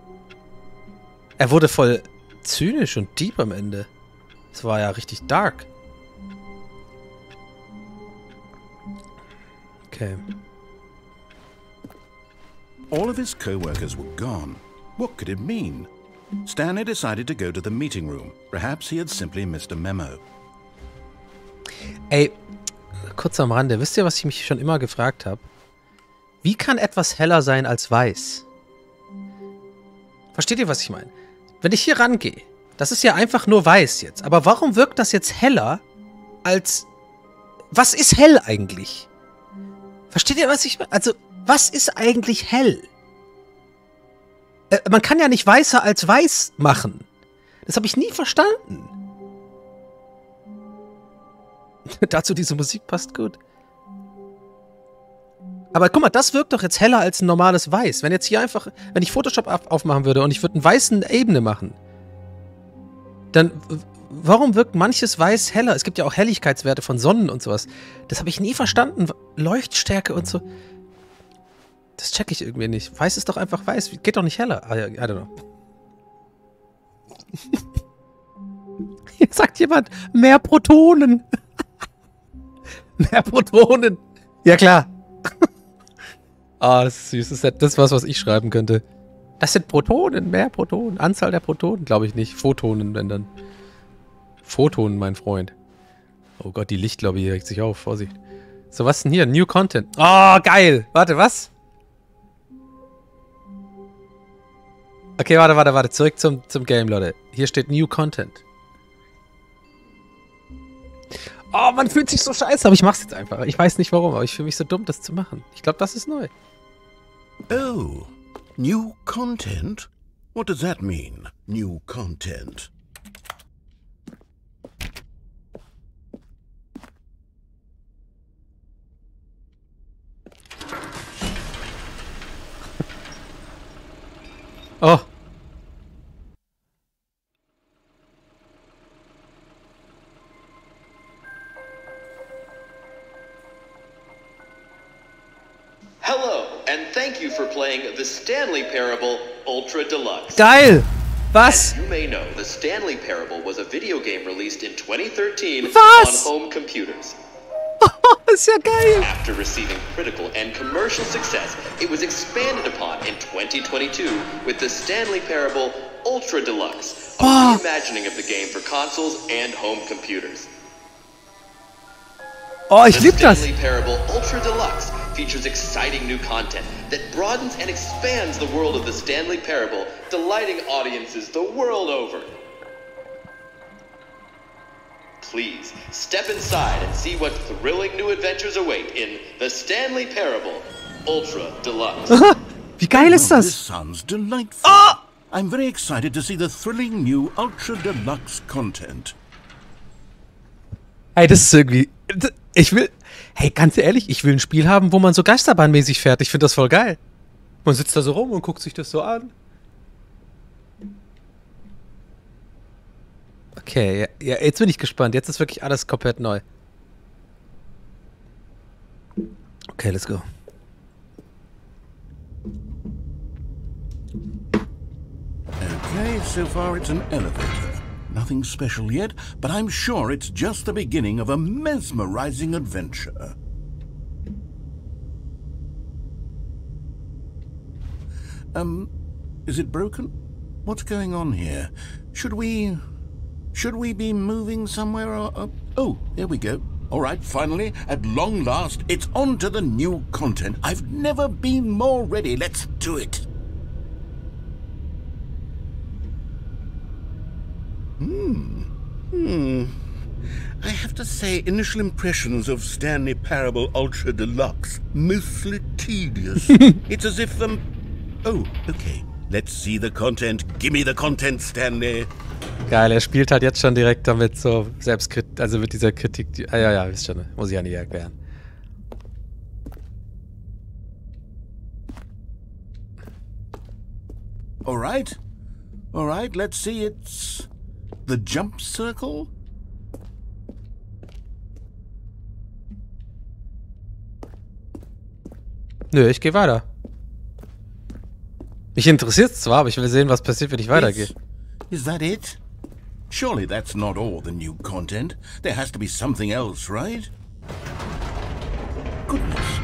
Er wurde voll zynisch und deep am Ende. Es war ja richtig dark. Okay. All of his co-workers were gone. What could it mean? Stanley decided to go to the meeting room. Perhaps he had simply missed a memo. Ey, kurz am Rande, wisst ihr, was ich mich schon immer gefragt habe? Wie kann etwas heller sein als weiß? Versteht ihr, was ich meine? Wenn ich hier rangehe, das ist ja einfach nur weiß jetzt. Aber warum wirkt das jetzt heller als... Was ist hell eigentlich? Versteht ihr, was ich meine? Also, was ist eigentlich hell? Äh, man kann ja nicht weißer als weiß machen. Das habe ich nie verstanden. Dazu diese Musik passt gut. Aber guck mal, das wirkt doch jetzt heller als ein normales Weiß. Wenn jetzt hier einfach, wenn ich Photoshop aufmachen würde und ich würde einen weißen Ebene machen, dann warum wirkt manches Weiß heller? Es gibt ja auch Helligkeitswerte von Sonnen und sowas. Das habe ich nie verstanden. Leuchtstärke und so. Das checke ich irgendwie nicht. Weiß ist doch einfach weiß. Geht doch nicht heller. I, I don't know. Hier sagt jemand, mehr Protonen. Mehr Protonen. Ja, klar. Ah, das ist süß. Das ist das, was, was ich schreiben könnte. Das sind Protonen, mehr Protonen. Anzahl der Protonen, glaube ich nicht. Photonen, wenn dann. Photonen, mein Freund. Oh Gott, die Lichtlobby regt sich auf. Vorsicht. So, was denn hier? New Content. Oh, geil. Warte, was? Okay, warte, warte, warte. Zurück zum, zum Game, Leute. Hier steht New Content. Oh, man fühlt sich so scheiße, aber ich mach's jetzt einfach. Ich weiß nicht warum, aber ich fühle mich so dumm, das zu machen. Ich glaube, das ist neu. Oh, new content? What does that mean, new content? Oh. Hello, and thank you for playing the Stanley Parable Ultra Deluxe. Geil! Was? As you may know, the Stanley Parable was a video game released in 2013 Was? on home computers. ist ja geil! After receiving critical and commercial success, it was expanded upon in 2022 with the Stanley Parable Ultra Deluxe, a Oh. reimagining of the game for consoles and home computers. Oh, ich The lieb das! Stanley Parable Ultra Deluxe features exciting new content that broadens and expands the world of the Stanley Parable, delighting audiences the world over. Please step inside and see what thrilling new adventures await in the Stanley Parable Ultra Deluxe. Wie geil ist Well, this sounds delightful. Ah! I'm very excited to see the thrilling new Ultra Deluxe content. Ey, das ist irgendwie. Ich will. Hey, ganz ehrlich, ich will ein Spiel haben, wo man so Geisterbahnmäßig fährt. Ich finde das voll geil. Man sitzt da so rum und guckt sich das so an. Okay, ja, ja, jetzt bin ich gespannt. Jetzt ist wirklich alles komplett neu. Okay, let's go. Okay, so far it's an elevator. Nothing special yet, but I'm sure it's just the beginning of a mesmerizing adventure. Um, is it broken? What's going on here? Should we... Should we be moving somewhere or... oh, there we go. All right, finally, at long last, it's on to the new content. I've never been more ready. Let's do it. I have to say, initial impressions of Stanley Parable Ultra Deluxe mostly tedious. it's as if um. Oh, okay. Let's see the content. Gimme the content, Stanley. Geil, er spielt halt jetzt schon direkt damit so Selbstkritik, also mit dieser Kritik. Die, ah ja, ja, wisst schon, muss ich ja nicht erklären. All right, all right. Let's see. It's the jump circle. Nö, ich gehe weiter. Mich interessiert es zwar, aber ich will sehen, was passiert, wenn ich weitergehe. Is, is that it? Surely that's not all the new content. There has to be something else, right? Goodness.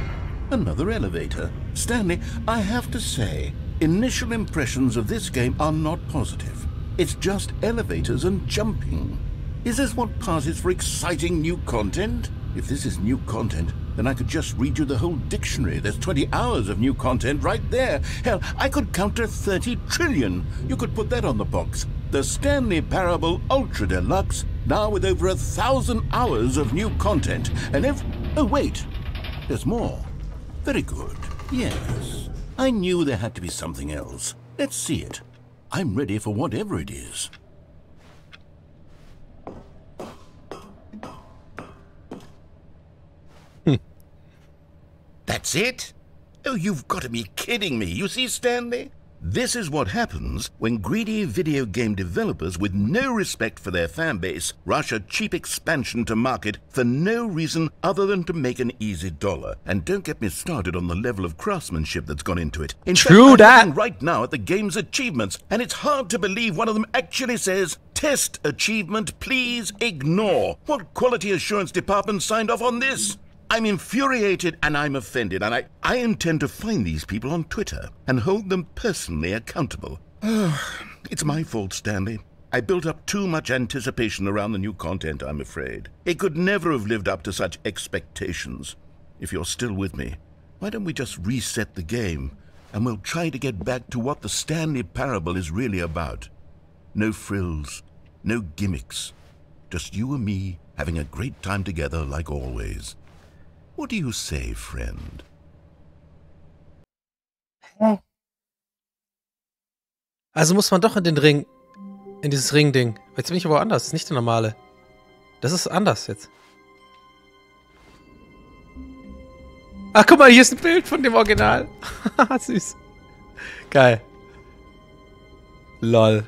Another elevator. Stanley, I have to say, initial impressions of this game are not positive. It's just elevators and jumping. Is this what passes for exciting new content? If this is new content, then I could just read you the whole dictionary. There's 20 hours of new content right there. Hell, I could counter 30 trillion. You could put that on the box. The Stanley Parable Ultra Deluxe, now with over a thousand hours of new content. And if. Oh, wait. There's more. Very good. Yes. I knew there had to be something else. Let's see it. I'm ready for whatever it is. Hmm. That's it? Oh, you've got to be kidding me. You see, Stanley? This is what happens when greedy video game developers with no respect for their fan base rush a cheap expansion to market for no reason other than to make an easy dollar. And don't get me started on the level of craftsmanship that's gone into it. In True fact, that. right now at the game's achievements, and it's hard to believe one of them actually says Test achievement, please ignore. What quality assurance department signed off on this? I'm infuriated and I'm offended, and I, I intend to find these people on Twitter and hold them personally accountable. it's my fault, Stanley. I built up too much anticipation around the new content, I'm afraid. It could never have lived up to such expectations. If you're still with me, why don't we just reset the game and we'll try to get back to what the Stanley Parable is really about? No frills, no gimmicks. Just you and me having a great time together like always. What do you say, friend? Also muss man doch in den Ring. In dieses Ring-Ding. Jetzt bin ich aber anders. Das ist nicht der normale. Das ist anders jetzt. Ach, guck mal, hier ist ein Bild von dem Original. Süß. Geil. Lol.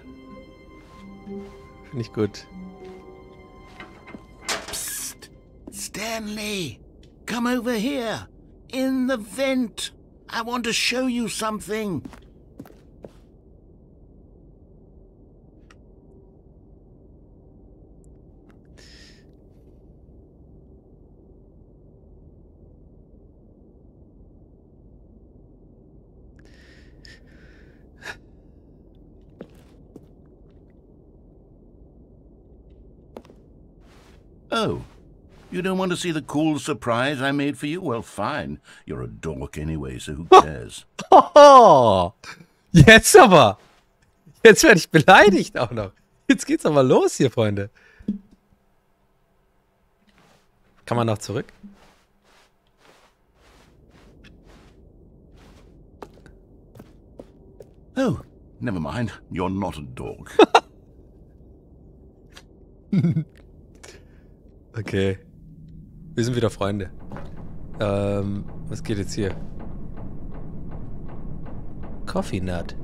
Finde ich gut. Psst! Stanley! Come over here! In the vent! I want to show you something! Oh, you don't want to see the cool surprise I made for you? Well, fine. You're a dork anyway, so who cares? Hoho! Jetzt aber! Jetzt werde ich beleidigt auch noch. Jetzt geht's aber los hier, Freunde. Kann man noch zurück? oh, never mind. You're not a dork. Okay. Wir sind wieder Freunde. Ähm, was geht jetzt hier? Coffee Nut.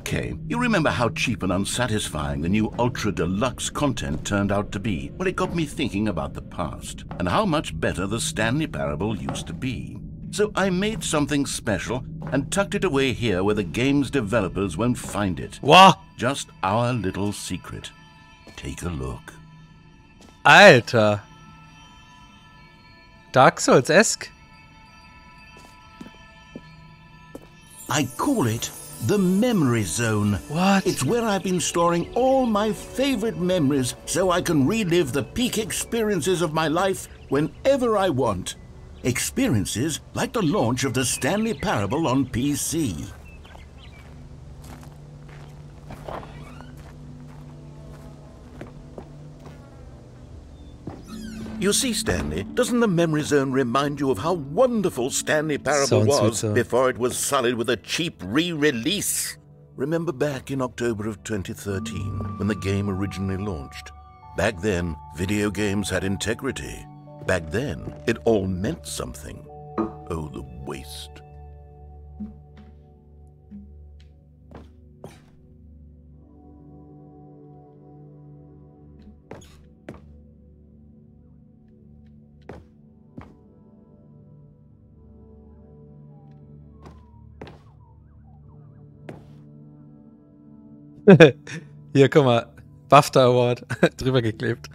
Okay, you remember how cheap and unsatisfying the new Ultra Deluxe content turned out to be? Well, it got me thinking about the past and how much better the Stanley Parable used to be. So I made something special and tucked it away here where the game's developers won't find it. Wow! Just our little secret. Take a look. Alter. Dark Souls-esque. I call it the Memory Zone. What? It's where I've been storing all my favorite memories so I can relive the peak experiences of my life whenever I want. Experiences like the launch of the Stanley Parable on PC. You see, Stanley, doesn't the Memory Zone remind you of how wonderful Stanley Parable Sounds was before it was sullied with a cheap re-release? Remember back in October of 2013 when the game originally launched? Back then, video games had integrity. Back then, it all meant something. Oh, the waste. Hier, guck mal. BAFTA Award. Drüber geklebt.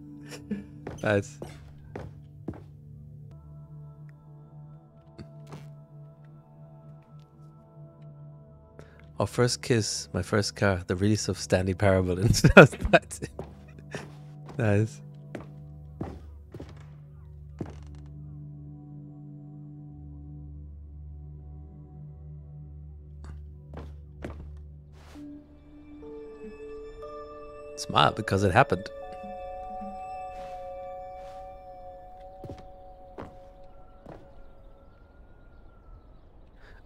nice. Our first kiss, my first car, the release of Stanley Parable in 2019. nice. Smile because it happened.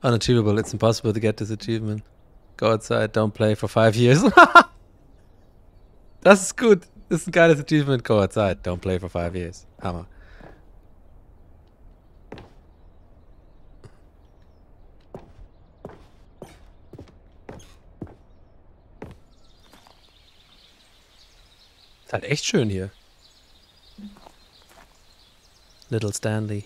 Unachievable. It's impossible to get this achievement. Go outside, don't play for five years. das ist gut. Das ist ein Achievement. Go outside, don't play for five years. Hammer. Ist halt echt schön hier. Little Stanley.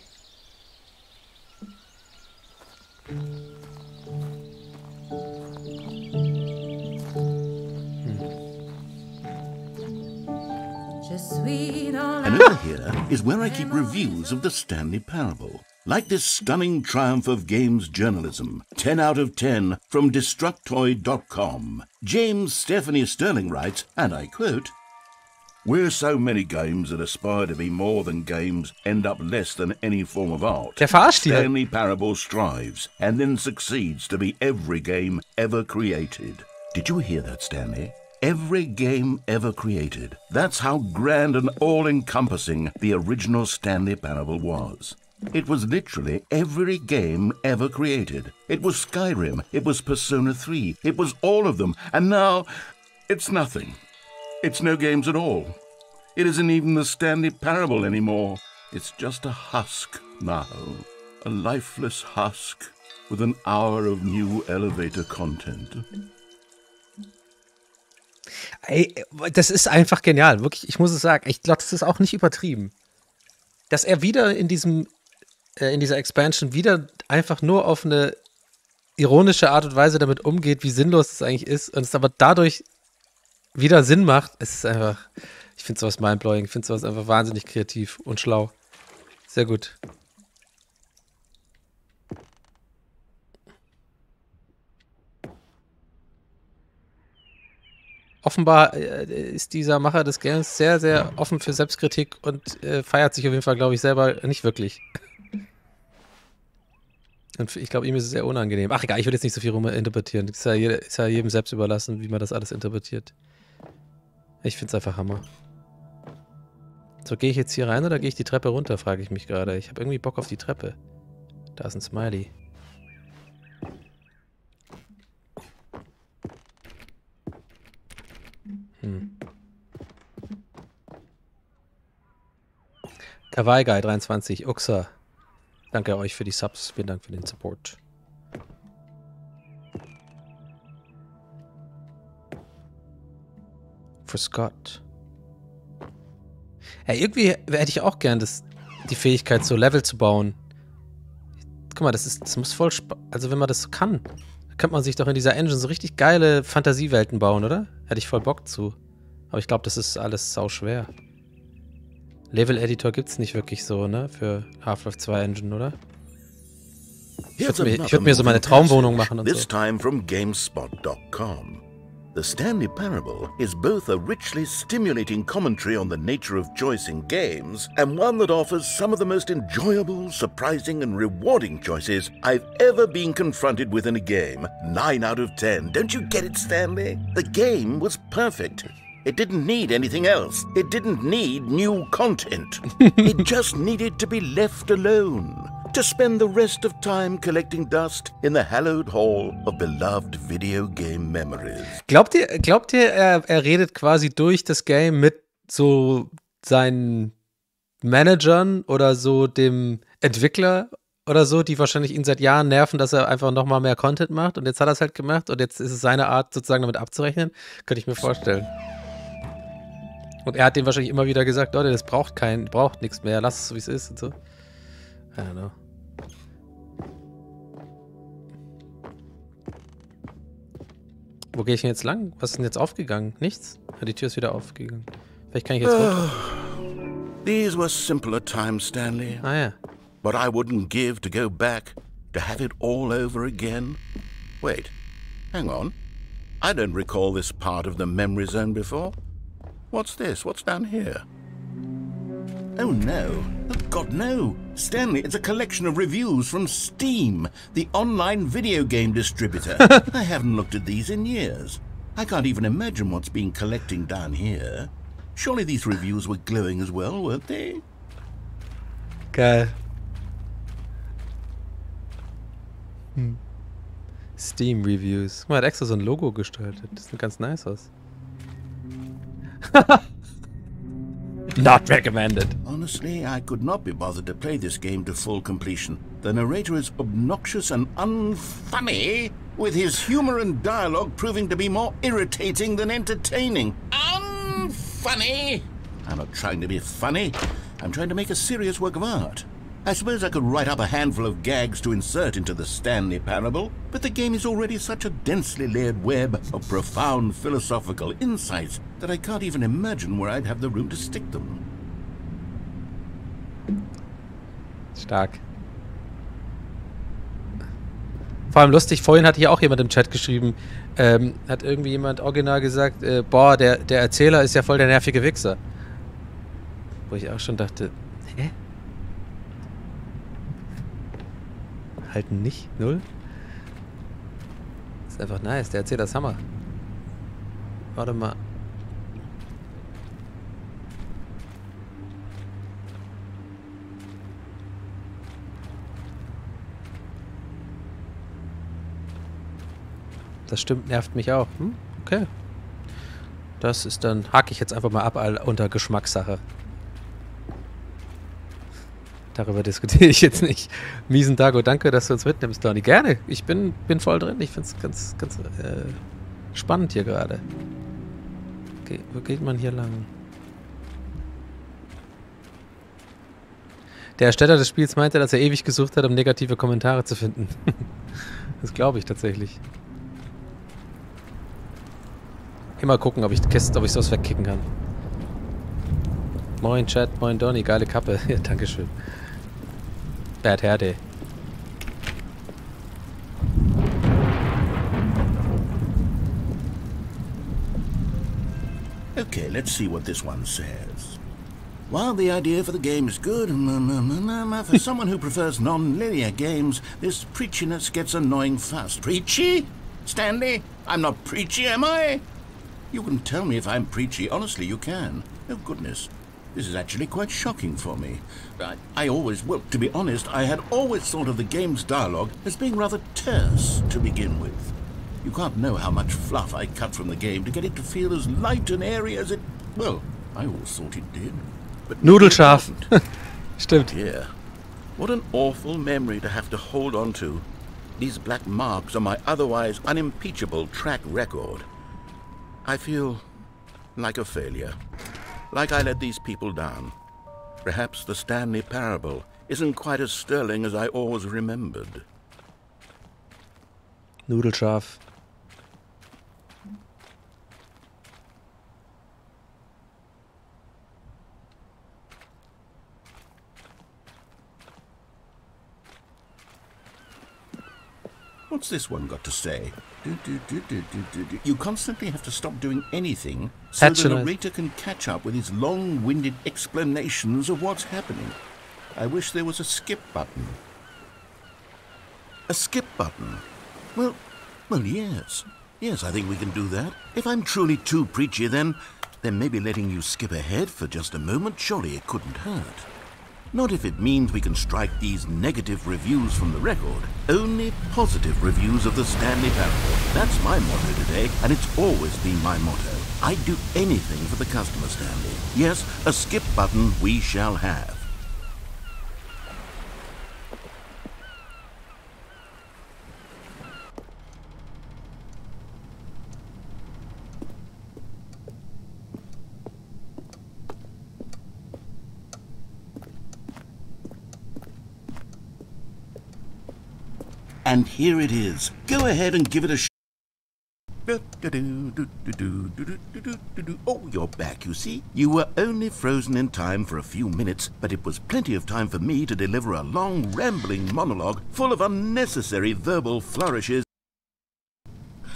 And over here is where I keep reviews of the Stanley Parable. Like this stunning triumph of games journalism, 10 out of 10 from Destructoid.com. James Stephanie Sterling writes, and I quote, where so many games that aspire to be more than games end up less than any form of art. Der verarscht die halt. Stanley Parable strives and then succeeds to be every game ever created. Did you hear that, Stanley? Every game ever created. That's how grand and all encompassing the original Stanley Parable was. It was literally every game ever created. It was Skyrim, it was Persona 3, it was all of them, and now it's nothing. It's no games at all. It isn't even the Stanley Parable anymore. It's just a husk now. A lifeless husk with an hour of new elevator content. Ey, das ist einfach genial. Wirklich, ich muss es sagen. Ich glaube, das ist auch nicht übertrieben. Dass er wieder in diesem, äh, in dieser Expansion wieder einfach nur auf eine ironische Art und Weise damit umgeht, wie sinnlos es eigentlich ist und es aber dadurch wieder Sinn macht. Es ist einfach, ich finde sowas mindblowing. Ich finde sowas einfach wahnsinnig kreativ und schlau. Sehr gut. offenbar äh, ist dieser Macher des Games sehr, sehr offen für Selbstkritik und äh, feiert sich auf jeden Fall, glaube ich, selber nicht wirklich. Und ich glaube, ihm ist es sehr unangenehm. Ach egal, ich will jetzt nicht so viel ruminterpretieren. Ist ja, ist ja jedem selbst überlassen, wie man das alles interpretiert. Ich finde es einfach Hammer. So, gehe ich jetzt hier rein oder gehe ich die Treppe runter, frage ich mich gerade. Ich habe irgendwie Bock auf die Treppe. Da ist ein Smiley. Hm. Kawaii Guy 23, Uxa. Danke euch für die Subs. Vielen Dank für den Support. Für Scott. Ja, irgendwie hätte ich auch gern das, die Fähigkeit, so Level zu bauen. Guck mal, das ist, das muss voll, also wenn man das so kann, könnte man sich doch in dieser Engine so richtig geile Fantasiewelten bauen, oder? Hätte ich voll Bock zu. Aber ich glaube, das ist alles sau schwer. Level-Editor gibt es nicht wirklich so, ne? Für Half-Life 2 Engine, oder? Ich würde mir, würd mir, so meine Traumwohnung machen und this so. time from GameSpot.com. The Stanley Parable is both a richly stimulating commentary on the nature of choice in games and one that offers some of the most enjoyable, surprising, and rewarding choices I've ever been confronted with in a game. 9 out of 10. Don't you get it, Stanley? The game was perfect. It didn't need anything else. It didn't need new content. it just needed to be left alone to spend the rest of time collecting dust in the hallowed hall of beloved video game memories. Glaubt ihr, glaubt ihr er, er redet quasi durch das Game mit so seinen Managern oder so dem Entwickler oder so, die wahrscheinlich ihn seit Jahren nerven, dass er einfach nochmal mehr Content macht und jetzt hat er es halt gemacht und jetzt ist es seine Art sozusagen damit abzurechnen? Könnte ich mir vorstellen. Und er hat dem wahrscheinlich immer wieder gesagt, Leute, das braucht kein, braucht nichts mehr, lass es so wie es ist und so. I don't know. Wo gehe ich denn jetzt lang? Was ist denn jetzt aufgegangen? Nichts? Ja, die Tür ist wieder aufgegangen. Vielleicht kann ich jetzt runter. These were simpler times, Stanley. Ah ja. But I wouldn't give to go back, to have it all over again. Wait, hang on. I don't recall this part of the memory zone before. What's this? What's down here? Oh no. Oh god, no. Stanley, it's a collection of reviews from Steam, the online video game distributor. I haven't looked at these in years. I can't even imagine what's been collecting down here. Surely these reviews were glowing as well, weren't they? Geil. Hm. Steam Reviews. Guck mal, hat extra so ein Logo gestaltet. Das sieht ganz nice aus. Not recommended. Honestly, I could not be bothered to play this game to full completion. The narrator is obnoxious and unfunny, with his humor and dialogue proving to be more irritating than entertaining. Unfunny! I'm not trying to be funny. I'm trying to make a serious work of art. I suppose I could write up a handful of gags to insert into the Stanley Parable, but the game is already such a densely layered web of profound philosophical insights that I can't even imagine where I'd have the room to stick them. Stark. Vor allem lustig, vorhin hat hier auch jemand im Chat geschrieben, ähm, hat irgendwie jemand original gesagt, äh, boah, der, der Erzähler ist ja voll der nervige Wichser. Wo ich auch schon dachte, hä? Halten nicht? Null? Ist einfach nice, der Erzähler ist Hammer. Warte mal. Das stimmt, nervt mich auch. Hm? Okay. Das ist dann, hake ich jetzt einfach mal ab all, unter Geschmackssache. Darüber diskutiere ich jetzt nicht. Miesen Dago, danke, dass du uns mitnimmst, Donny. Gerne. Ich bin, bin voll drin. Ich finde es ganz, ganz äh, spannend hier gerade. Okay, wo geht man hier lang? Der Ersteller des Spiels meinte, dass er ewig gesucht hat, um negative Kommentare zu finden. das glaube ich tatsächlich. Immer gucken, ob ich, ob ich sowas wegkicken kann. Moin Chat, moin Donny, geile Kappe. Ja, Dankeschön. Bad Hair Day. Okay, let's see what this one says. While the idea for the game is good, for someone who prefers non-linear games, this preachiness gets annoying fast. Preachy? Stanley? I'm not preachy, am I? You can tell me if I'm preachy. Honestly, you can. Oh, goodness. This is actually quite shocking for me. I, I always, well, to be honest, I had always thought of the game's dialogue as being rather terse to begin with. You can't know how much fluff I cut from the game to get it to feel as light and airy as it, well, I always thought it did. But Nudelscharf. Stimmt. Yeah. What an awful memory to have to hold on to. These black marks on my otherwise unimpeachable track record. I feel like a failure. Like I let these people down. Perhaps the Stanley Parable isn't quite as sterling as I always remembered. Nudelscharf. What's this one got to say? Do, do, do. You constantly have to stop doing anything so the narrator can catch up with his long-winded explanations of what's happening. I wish there was a skip button. A skip button? Well, well, yes. Yes, I think we can do that. If I'm truly too preachy, then, then maybe letting you skip ahead for just a moment, surely it couldn't hurt. Not if it means we can strike these negative reviews from the record. Only positive reviews of the Stanley Parable. That's my motto today, and it's always been my motto. I'd do anything for the customer, Stanley. Yes, a skip button we shall have. And here it is. Go ahead and give it a sh- Oh, you're back, you see. You were only frozen in time for a few minutes, but it was plenty of time for me to deliver a long, rambling monologue full of unnecessary verbal flourishes.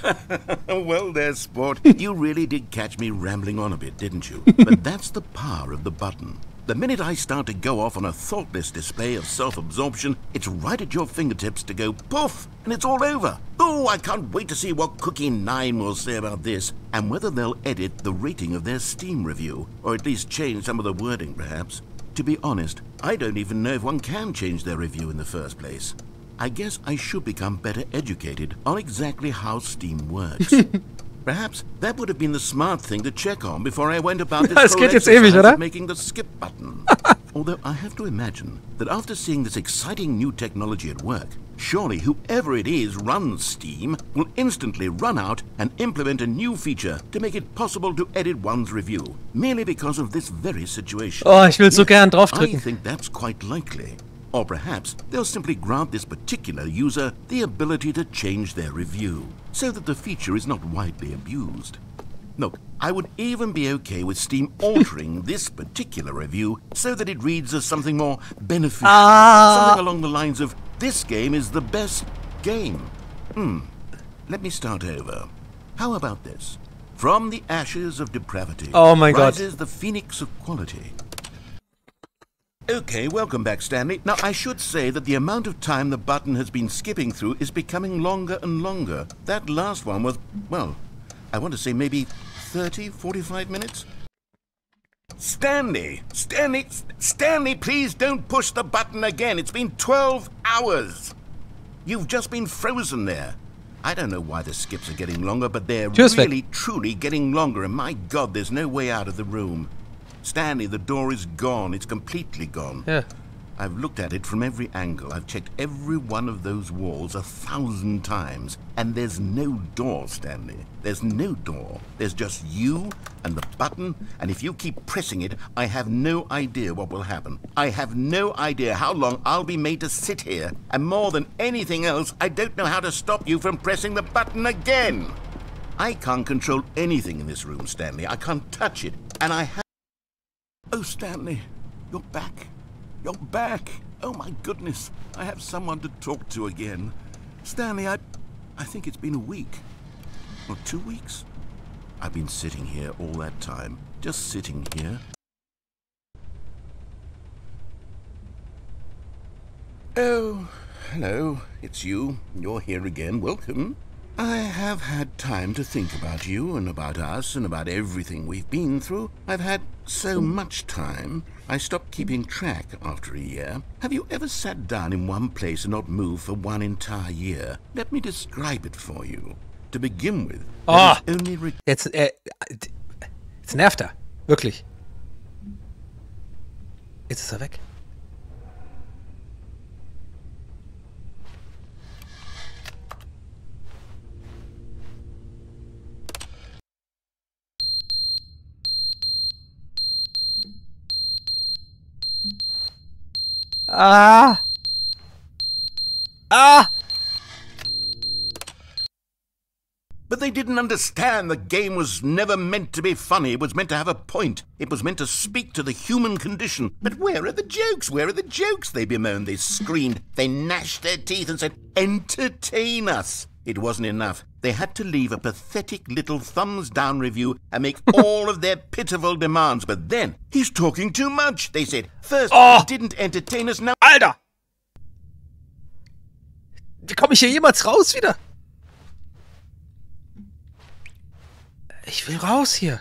well, there, sport. you really did catch me rambling on a bit, didn't you? but that's the power of the button. The minute I start to go off on a thoughtless display of self-absorption, it's right at your fingertips to go poof, and it's all over. Oh, I can't wait to see what Cookie 9 will say about this, and whether they'll edit the rating of their Steam review, or at least change some of the wording, perhaps. To be honest, I don't even know if one can change their review in the first place. I guess I should become better educated on exactly how Steam works. Perhaps that would have been the smart thing to check on before I went about this whole exercise of making the skip button. Although I have to imagine that after seeing this exciting new technology at work, Surely whoever it is runs Steam will instantly run out and implement a new feature to make it possible to edit one's review, merely because of this very situation. Oh, ich will so gern I think that's quite likely. Or perhaps they'll simply grant this particular user the ability to change their review, so that the feature is not widely abused. Look, I would even be okay with Steam altering this particular review so that it reads as something more beneficial. Ah. Something along the lines of, this game is the best game. Hmm. Let me start over. How about this? From the ashes of depravity Oh my God. rises the phoenix of quality. Okay, welcome back, Stanley. Now, I should say that the amount of time the button has been skipping through is becoming longer and longer. That last one was, well, I want to say maybe 30, 45 minutes? Stanley! Stanley! Stanley, please don't push the button again. It's been 12 hours. You've just been frozen there. I don't know why the skips are getting longer, but they're really, truly getting longer, and my god, there's no way out of the room. Stanley, the door is gone. It's completely gone. Ja. I've looked at it from every angle. I've checked every one of those walls a thousand times. And there's no door, Stanley. There's no door. There's just you and the button. And if you keep pressing it, I have no idea what will happen. I have no idea how long I'll be made to sit here. And more than anything else, I don't know how to stop you from pressing the button again. I can't control anything in this room, Stanley. I can't touch it. And I have. Oh, Stanley, you're back. You're back. Oh, my goodness. I have someone to talk to again. Stanley, I. I think it's been a week. Or two weeks. I've been sitting here all that time. Just sitting here. Oh, hello. It's you. You're here again. Welcome. I have had time to think about you and about us and about everything we've been through. I've had so much time. I stopped keeping track after a year. Have you ever sat down in one place and not moved for one entire year? Let me describe it for you. To begin with, Ah. is only re- Jetzt, äh, jetzt nervt er. Wirklich. Jetzt ist er weg. Ah! Ah! But they didn't understand the game was never meant to be funny. It was meant to have a point. It was meant to speak to the human condition. But where are the jokes? Where are the jokes? They bemoaned. They screamed. They gnashed their teeth and said, Entertain us. It wasn't enough. They had to leave a pathetic little thumbs down review and make all of their pitiful demands. But then, he's talking too much, they said. First, Oh. he didn't entertain us, now Alter! Wie komme ich hier jemals raus wieder? Ich will raus hier.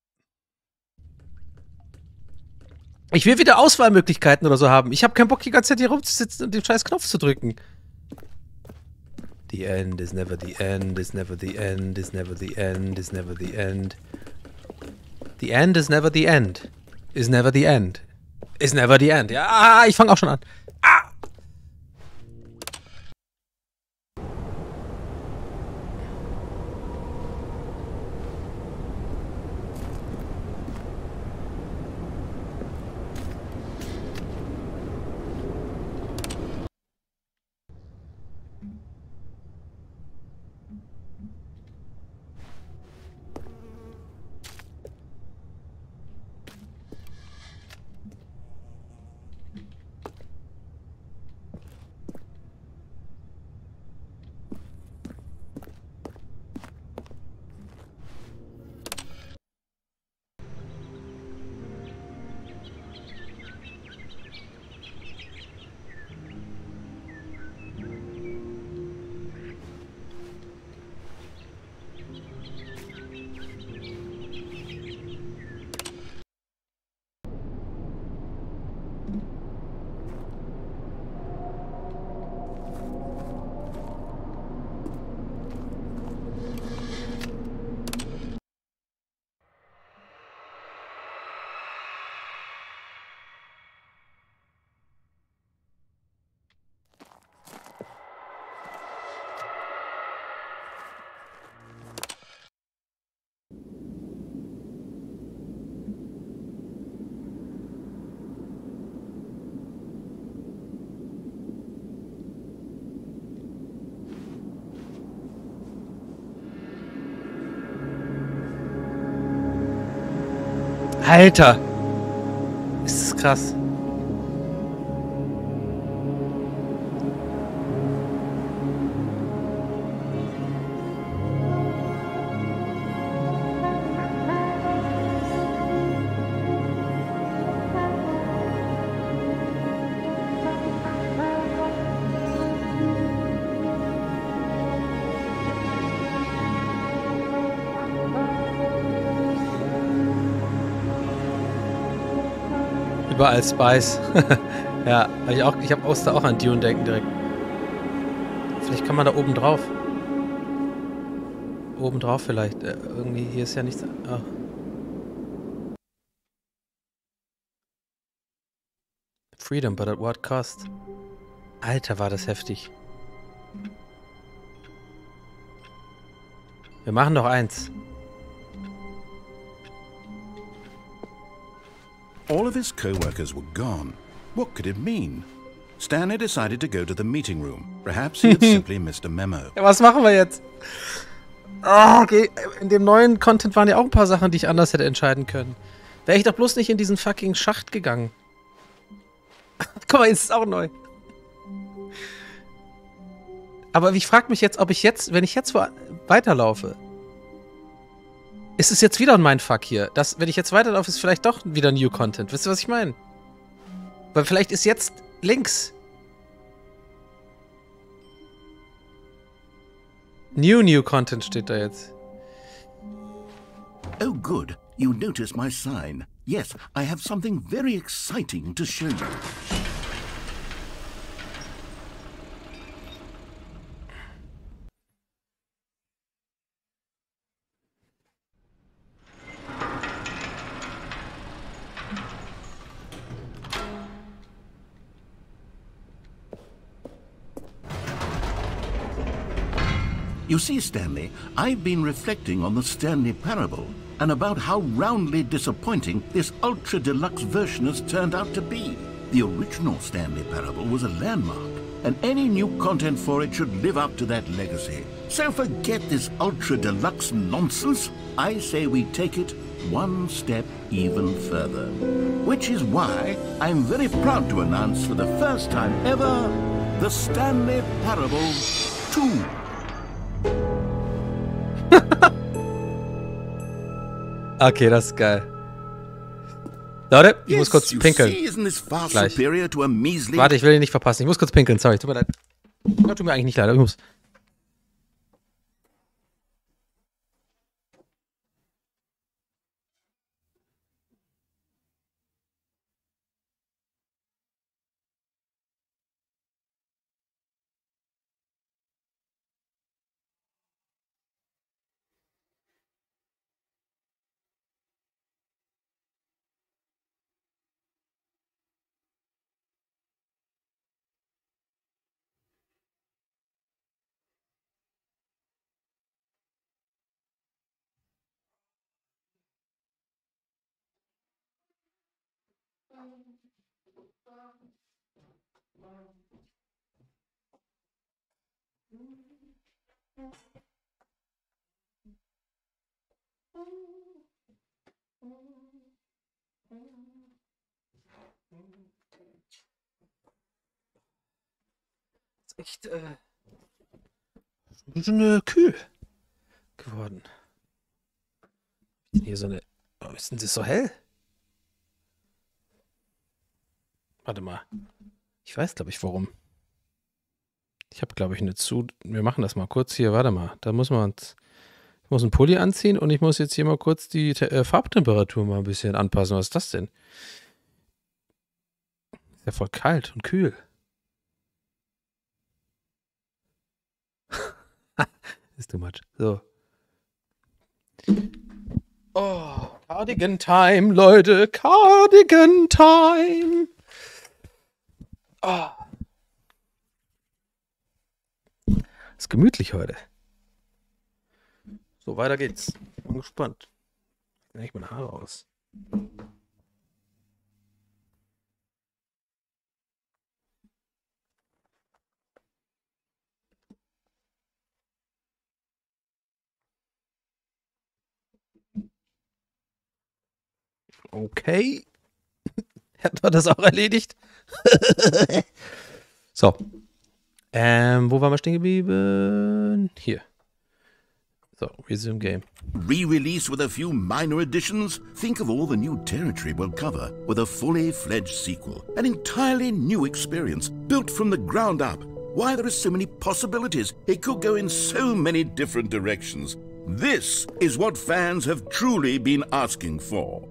Ich will wieder Auswahlmöglichkeiten oder so haben. Ich habe keinen Bock, die ganze Zeit hier rumzusitzen und den scheiß Knopf zu drücken. The end is never the end, is never the end, is never the end, is never the end. The end is never the end. Is never the end. Is never the end. Ja, ich fange auch schon an. Ah! Alter! Ist das krass. Überall Spice. ja, ich, auch, ich habe auch, auch an Dune denken direkt. Vielleicht kann man da oben drauf. Oben drauf vielleicht. Äh, irgendwie, hier ist ja nichts. Ach. Freedom, but at what cost? Alter, war das heftig. Wir machen doch eins. Of his co-workers were gone. What could it mean? Stanley decided to go to the meeting room. Perhaps he had simply missed a memo. Ja, was machen wir jetzt? Oh, okay. In dem neuen Content waren ja auch ein paar Sachen, die ich anders hätte entscheiden können. Wäre ich doch bloß nicht in diesen fucking Schacht gegangen. Guck mal, jetzt ist es auch neu. Aber ich frage mich jetzt, ob ich jetzt, wenn ich jetzt weiterlaufe, ist es jetzt wieder mein Fuck hier? Das, wenn ich jetzt weiterlaufe, ist vielleicht doch wieder New Content. Wisst ihr, was ich meine? Weil vielleicht ist jetzt links. New New Content steht da jetzt. Oh, good. You noticed my sign. Yes, I have something very exciting to show you. You see, Stanley, I've been reflecting on the Stanley Parable and about how roundly disappointing this ultra deluxe version has turned out to be. The original Stanley Parable was a landmark, and any new content for it should live up to that legacy. So forget this ultra deluxe nonsense. I say we take it one step even further. Which is why I'm very proud to announce for the first time ever the Stanley Parable 2. okay, das ist geil. Leute, ich muss kurz pinkeln. Gleich. Warte, ich will ihn nicht verpassen. Ich muss kurz pinkeln, sorry, tut mir leid. tut mir eigentlich nicht leid, aber ich muss. Ist echt äh, ein bisschen äh, kühl geworden. Hier so eine. Warum ist denn das so hell? Warte mal. Ich weiß, glaube ich, warum. Ich habe, glaube ich, eine zu. Wir machen das mal kurz hier. Warte mal. Da muss man uns. Ich muss einen Pulli anziehen und ich muss jetzt hier mal kurz die äh, Farbtemperatur mal ein bisschen anpassen. Was ist das denn? Ist ja voll kalt und kühl. ist too much. So. Oh, Cardigan Time, Leute. Cardigan Time. Oh. Ist gemütlich heute. So, weiter geht's. Bin gespannt. Nehme ich meine Haare aus. Okay. Hätten wir das auch erledigt? so. Ähm, wo waren wir stehen geblieben? Hier. So, resume game. Re-release with a few minor additions? Think of all the new territory we'll cover with a fully fledged sequel. An entirely new experience, built from the ground up. Why there are so many possibilities. It could go in so many different directions. This is what fans have truly been asking for.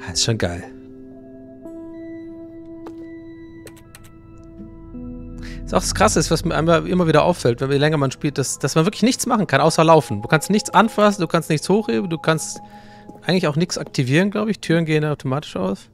Das ist schon geil. ist auch das Krasse, was mir immer wieder auffällt, wenn je länger man spielt, dass, dass man wirklich nichts machen kann, außer laufen. Du kannst nichts anfassen, du kannst nichts hochheben, du kannst eigentlich auch nichts aktivieren, glaube ich. Türen gehen automatisch aus.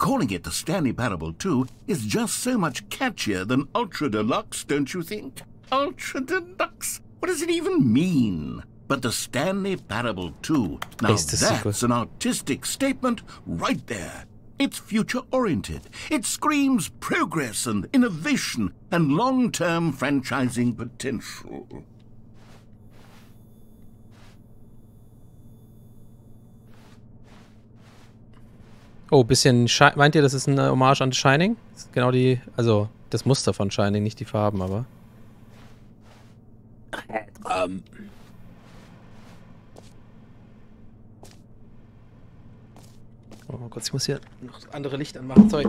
Calling it the Stanley Parable 2 is just so much catchier than Ultra Deluxe, don't you think? Ultra Deluxe? What does it even mean? But the Stanley Parable 2, now that's an artistic statement right there. It's future oriented. It screams progress and innovation and long term franchising potential. Oh, bisschen. Shi meint ihr, das ist eine Hommage an Shining? Genau die. Also, das Muster von Shining, nicht die Farben, aber. Ähm. Oh Gott, ich muss hier noch andere Licht anmachen. Sorry.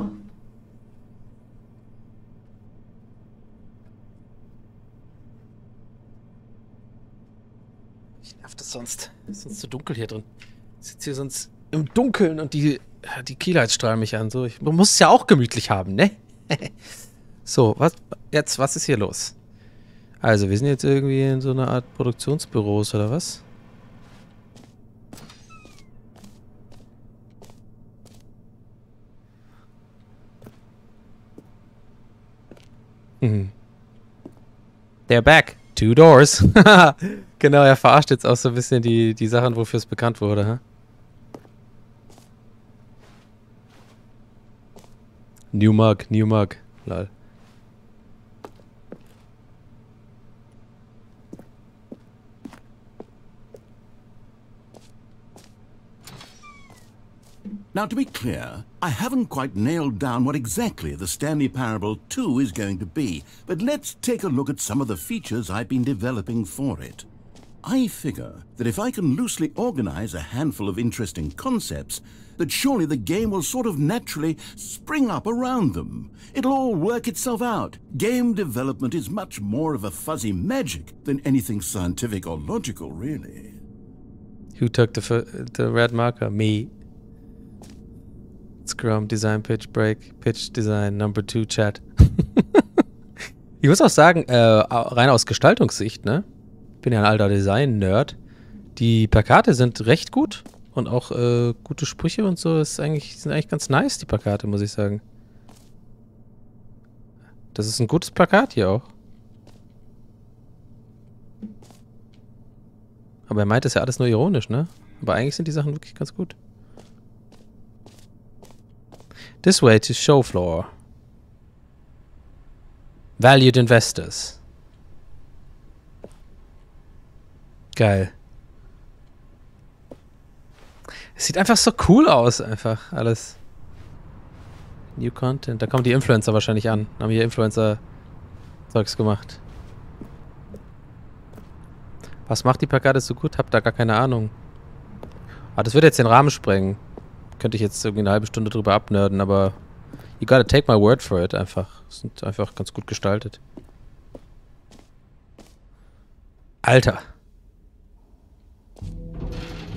Ich nerv das sonst. Es ist sonst zu dunkel hier drin. Ich sitze hier sonst im Dunkeln und die, die Keylights strahlen mich an. So, ich, man muss es ja auch gemütlich haben, ne? so, was jetzt, was ist hier los? Also, wir sind jetzt irgendwie in so einer Art Produktionsbüros oder was? Mhm. They're back. Two doors. genau, er verarscht jetzt auch so ein bisschen die, die Sachen, wofür es bekannt wurde. Huh? New Mug, New Mug. Lol. Now, to be clear, I haven't quite nailed down what exactly the Stanley Parable 2 is going to be, but let's take a look at some of the features I've been developing for it. I figure that if I can loosely organize a handful of interesting concepts, that surely the game will sort of naturally spring up around them. It'll all work itself out. Game development is much more of a fuzzy magic than anything scientific or logical, really. Who took the, the red marker? Me. Scrum, Design Pitch, Break, Pitch Design, Number Two Chat. ich muss auch sagen, äh, rein aus Gestaltungssicht, ne? Bin ja ein alter Design-Nerd. Die Plakate sind recht gut und auch äh, gute Sprüche und so ist eigentlich, sind eigentlich ganz nice, die Plakate, muss ich sagen. Das ist ein gutes Plakat hier auch. Aber er meint es ja alles nur ironisch, ne? Aber eigentlich sind die Sachen wirklich ganz gut. This way to show floor. Valued investors. Geil. Es sieht einfach so cool aus, einfach alles. New Content. Da kommen die Influencer wahrscheinlich an. Haben hier Influencer-Zeugs gemacht. Was macht die Plakate so gut? Hab da gar keine Ahnung. Ah, das wird jetzt den Rahmen sprengen könnte ich jetzt irgendwie eine halbe Stunde drüber abnörden, aber you gotta take my word for it einfach. Sind einfach ganz gut gestaltet. Alter.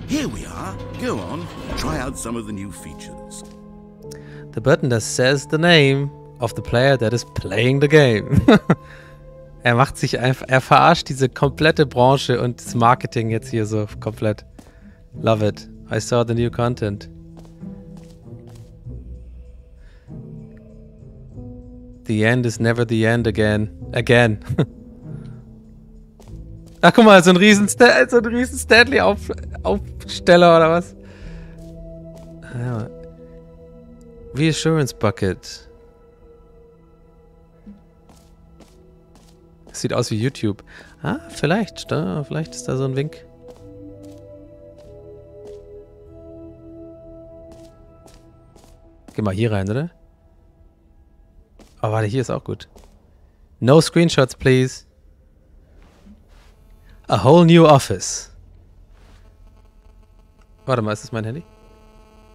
Here we are. Go on. Try out some of the new features. The button that says the name of the player that is playing the game. er macht sich einfach, er verarscht diese komplette Branche und das Marketing jetzt hier so komplett. Love it. I saw the new content. The end is never the end again. Again. Ach, guck mal, so ein riesen, so riesen Stanley-Aufsteller oder was? Reassurance Bucket. Das sieht aus wie YouTube. Ah, vielleicht. Da, vielleicht ist da so ein Wink. Geh mal hier rein, oder? Oh, warte, hier ist auch gut. No screenshots, please. A whole new office. Warte mal, ist das mein Handy?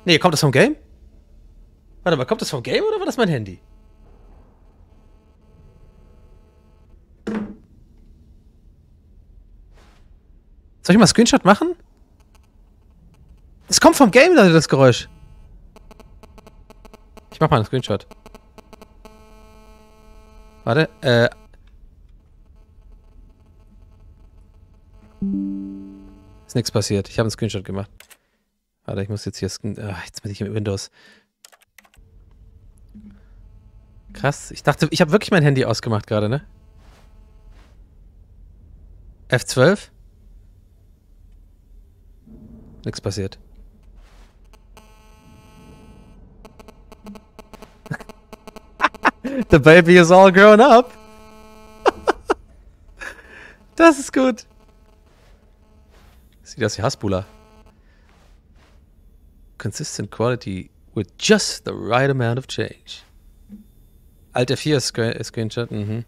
Nee, kommt das vom Game? Warte mal, kommt das vom Game oder war das mein Handy? Soll ich mal Screenshot machen? Es kommt vom Game, das Geräusch. Ich mach mal einen Screenshot. Warte, äh. Ist nichts passiert. Ich habe einen Screenshot gemacht. Warte, ich muss jetzt hier. Ach, jetzt bin ich im Windows. Krass. Ich dachte, ich habe wirklich mein Handy ausgemacht gerade, ne? F12? Nichts passiert. The baby is all grown up. das ist gut. Sieht aus wie Hasbula. Consistent quality with just the right amount of change. Alt F4 Screen Screenshot. Mhm.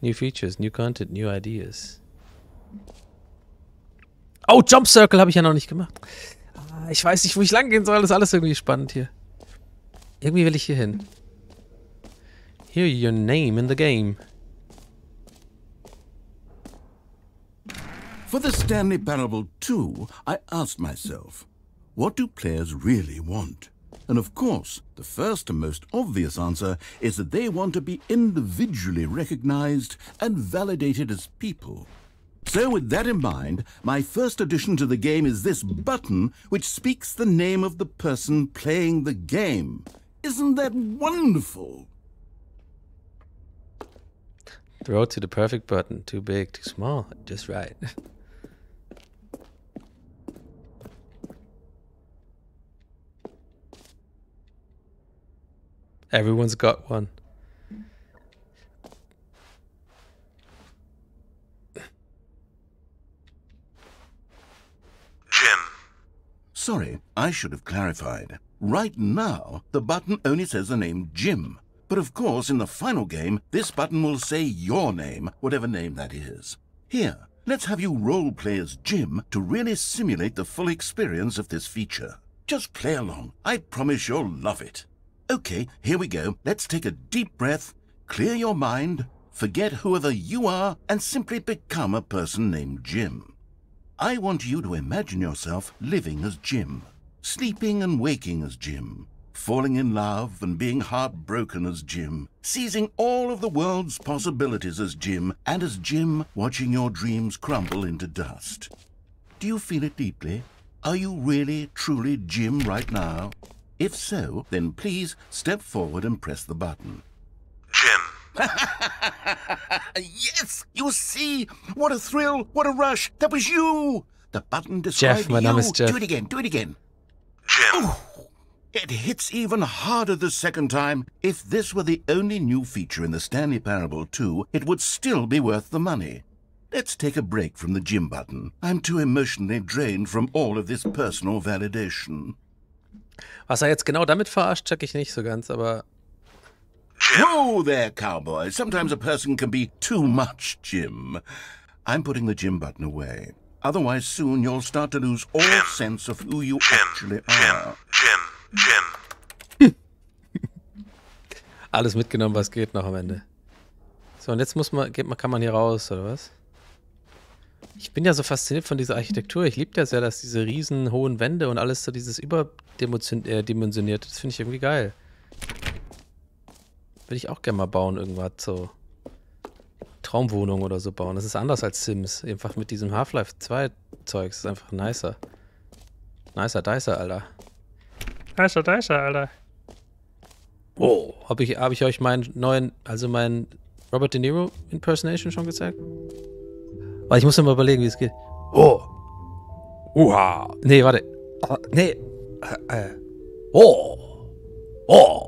New features, new content, new ideas. Oh, Jump Circle habe ich ja noch nicht gemacht. Ah, ich weiß nicht, wo ich lang gehen soll. Das ist alles irgendwie spannend hier. Irgendwie will ich hier hin. Hear your name in the game. For the Stanley Parable 2, I asked myself, what do players really want? And of course, the first and most obvious answer is that they want to be individually recognized and validated as people. So with that in mind, my first addition to the game is this button which speaks the name of the person playing the game. Isn't that wonderful? The road to the perfect button. Too big, too small, just right. Everyone's got one. Jim. Sorry, I should have clarified. Right now, the button only says the name Jim. But of course, in the final game, this button will say your name, whatever name that is. Here, let's have you role play as Jim to really simulate the full experience of this feature. Just play along. I promise you'll love it. Okay, here we go. Let's take a deep breath, clear your mind, forget whoever you are, and simply become a person named Jim. I want you to imagine yourself living as Jim, sleeping and waking as Jim, falling in love and being heartbroken as Jim, seizing all of the world's possibilities as Jim, and as Jim watching your dreams crumble into dust. Do you feel it deeply? Are you really, truly Jim right now? If so, then please step forward and press the button. Jim. yes, you see, what a thrill, what a rush. That was you. The button described Jeff, my you. name is Jeff. Do it again, do it again. Jim. It hits even harder the second time. If this were the only new feature in the Stanley Parable 2, it would still be worth the money. Let's take a break from the Jim button. I'm too emotionally drained from all of this personal validation. Was er jetzt genau damit verarscht, check ich nicht so ganz, aber Whoa there, cowboy. Sometimes a person can be too much, Jim. I'm putting the Jim button away. Otherwise, soon you'll start to lose all Jim. sense of who you Jim. actually Jim. are. Jim. Alles mitgenommen, was geht noch am Ende. So, und jetzt muss man, geht man, kann man hier raus, oder was? Ich bin ja so fasziniert von dieser Architektur. Ich liebe das ja, dass diese riesen hohen Wände und alles so dieses überdimensioniert. Das finde ich irgendwie geil. Würde ich auch gerne mal bauen, irgendwas so. Traumwohnung oder so bauen. Das ist anders als Sims. Einfach mit diesem Half-Life 2 Zeugs. Das ist einfach nicer. Nicer, dicer, Alter. Nicer, nicer, Alter. Oh. Habe ich, hab ich euch meinen neuen, also meinen Robert De Niro Impersonation schon gezeigt? Weil ich muss mir mal überlegen, wie es geht. Oh. Uha. Nee, warte. Ah, Nee. Äh. Oh. Oh.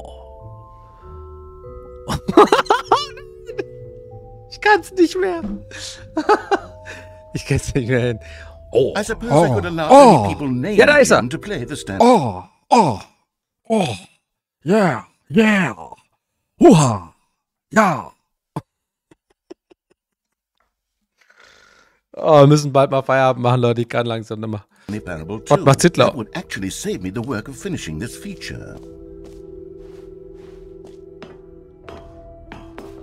ich kann's nicht mehr. ich kann's nicht mehr hin. Oh. I suppose Oh. I could allow Oh. people Ja, da ist er. Jim to play the stand. Oh, oh, oh, yeah, yeah. Hoo-ha, ja. Oh, wir müssen bald mal Feierabend machen, Leute. Ich kann langsam nicht mehr. Stanley Parable Was too. macht Hitler? That would actually save me the work of finishing this feature.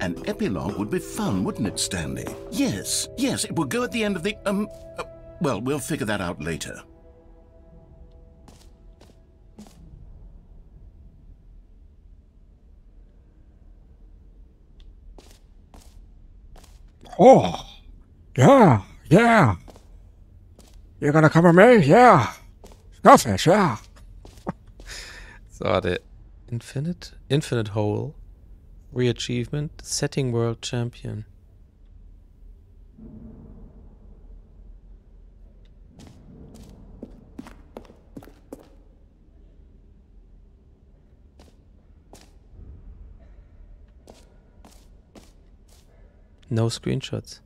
An epilogue would be fun, wouldn't it, Stanley? Yes, yes, it would go at the end of the, um, uh, well, we'll figure that out later. Oh, yeah, yeah. You're gonna cover me? Yeah. Starfish, yeah. So, the Infinite, Infinite Hole. Re-Achievement. Setting World Champion. No Screenshots.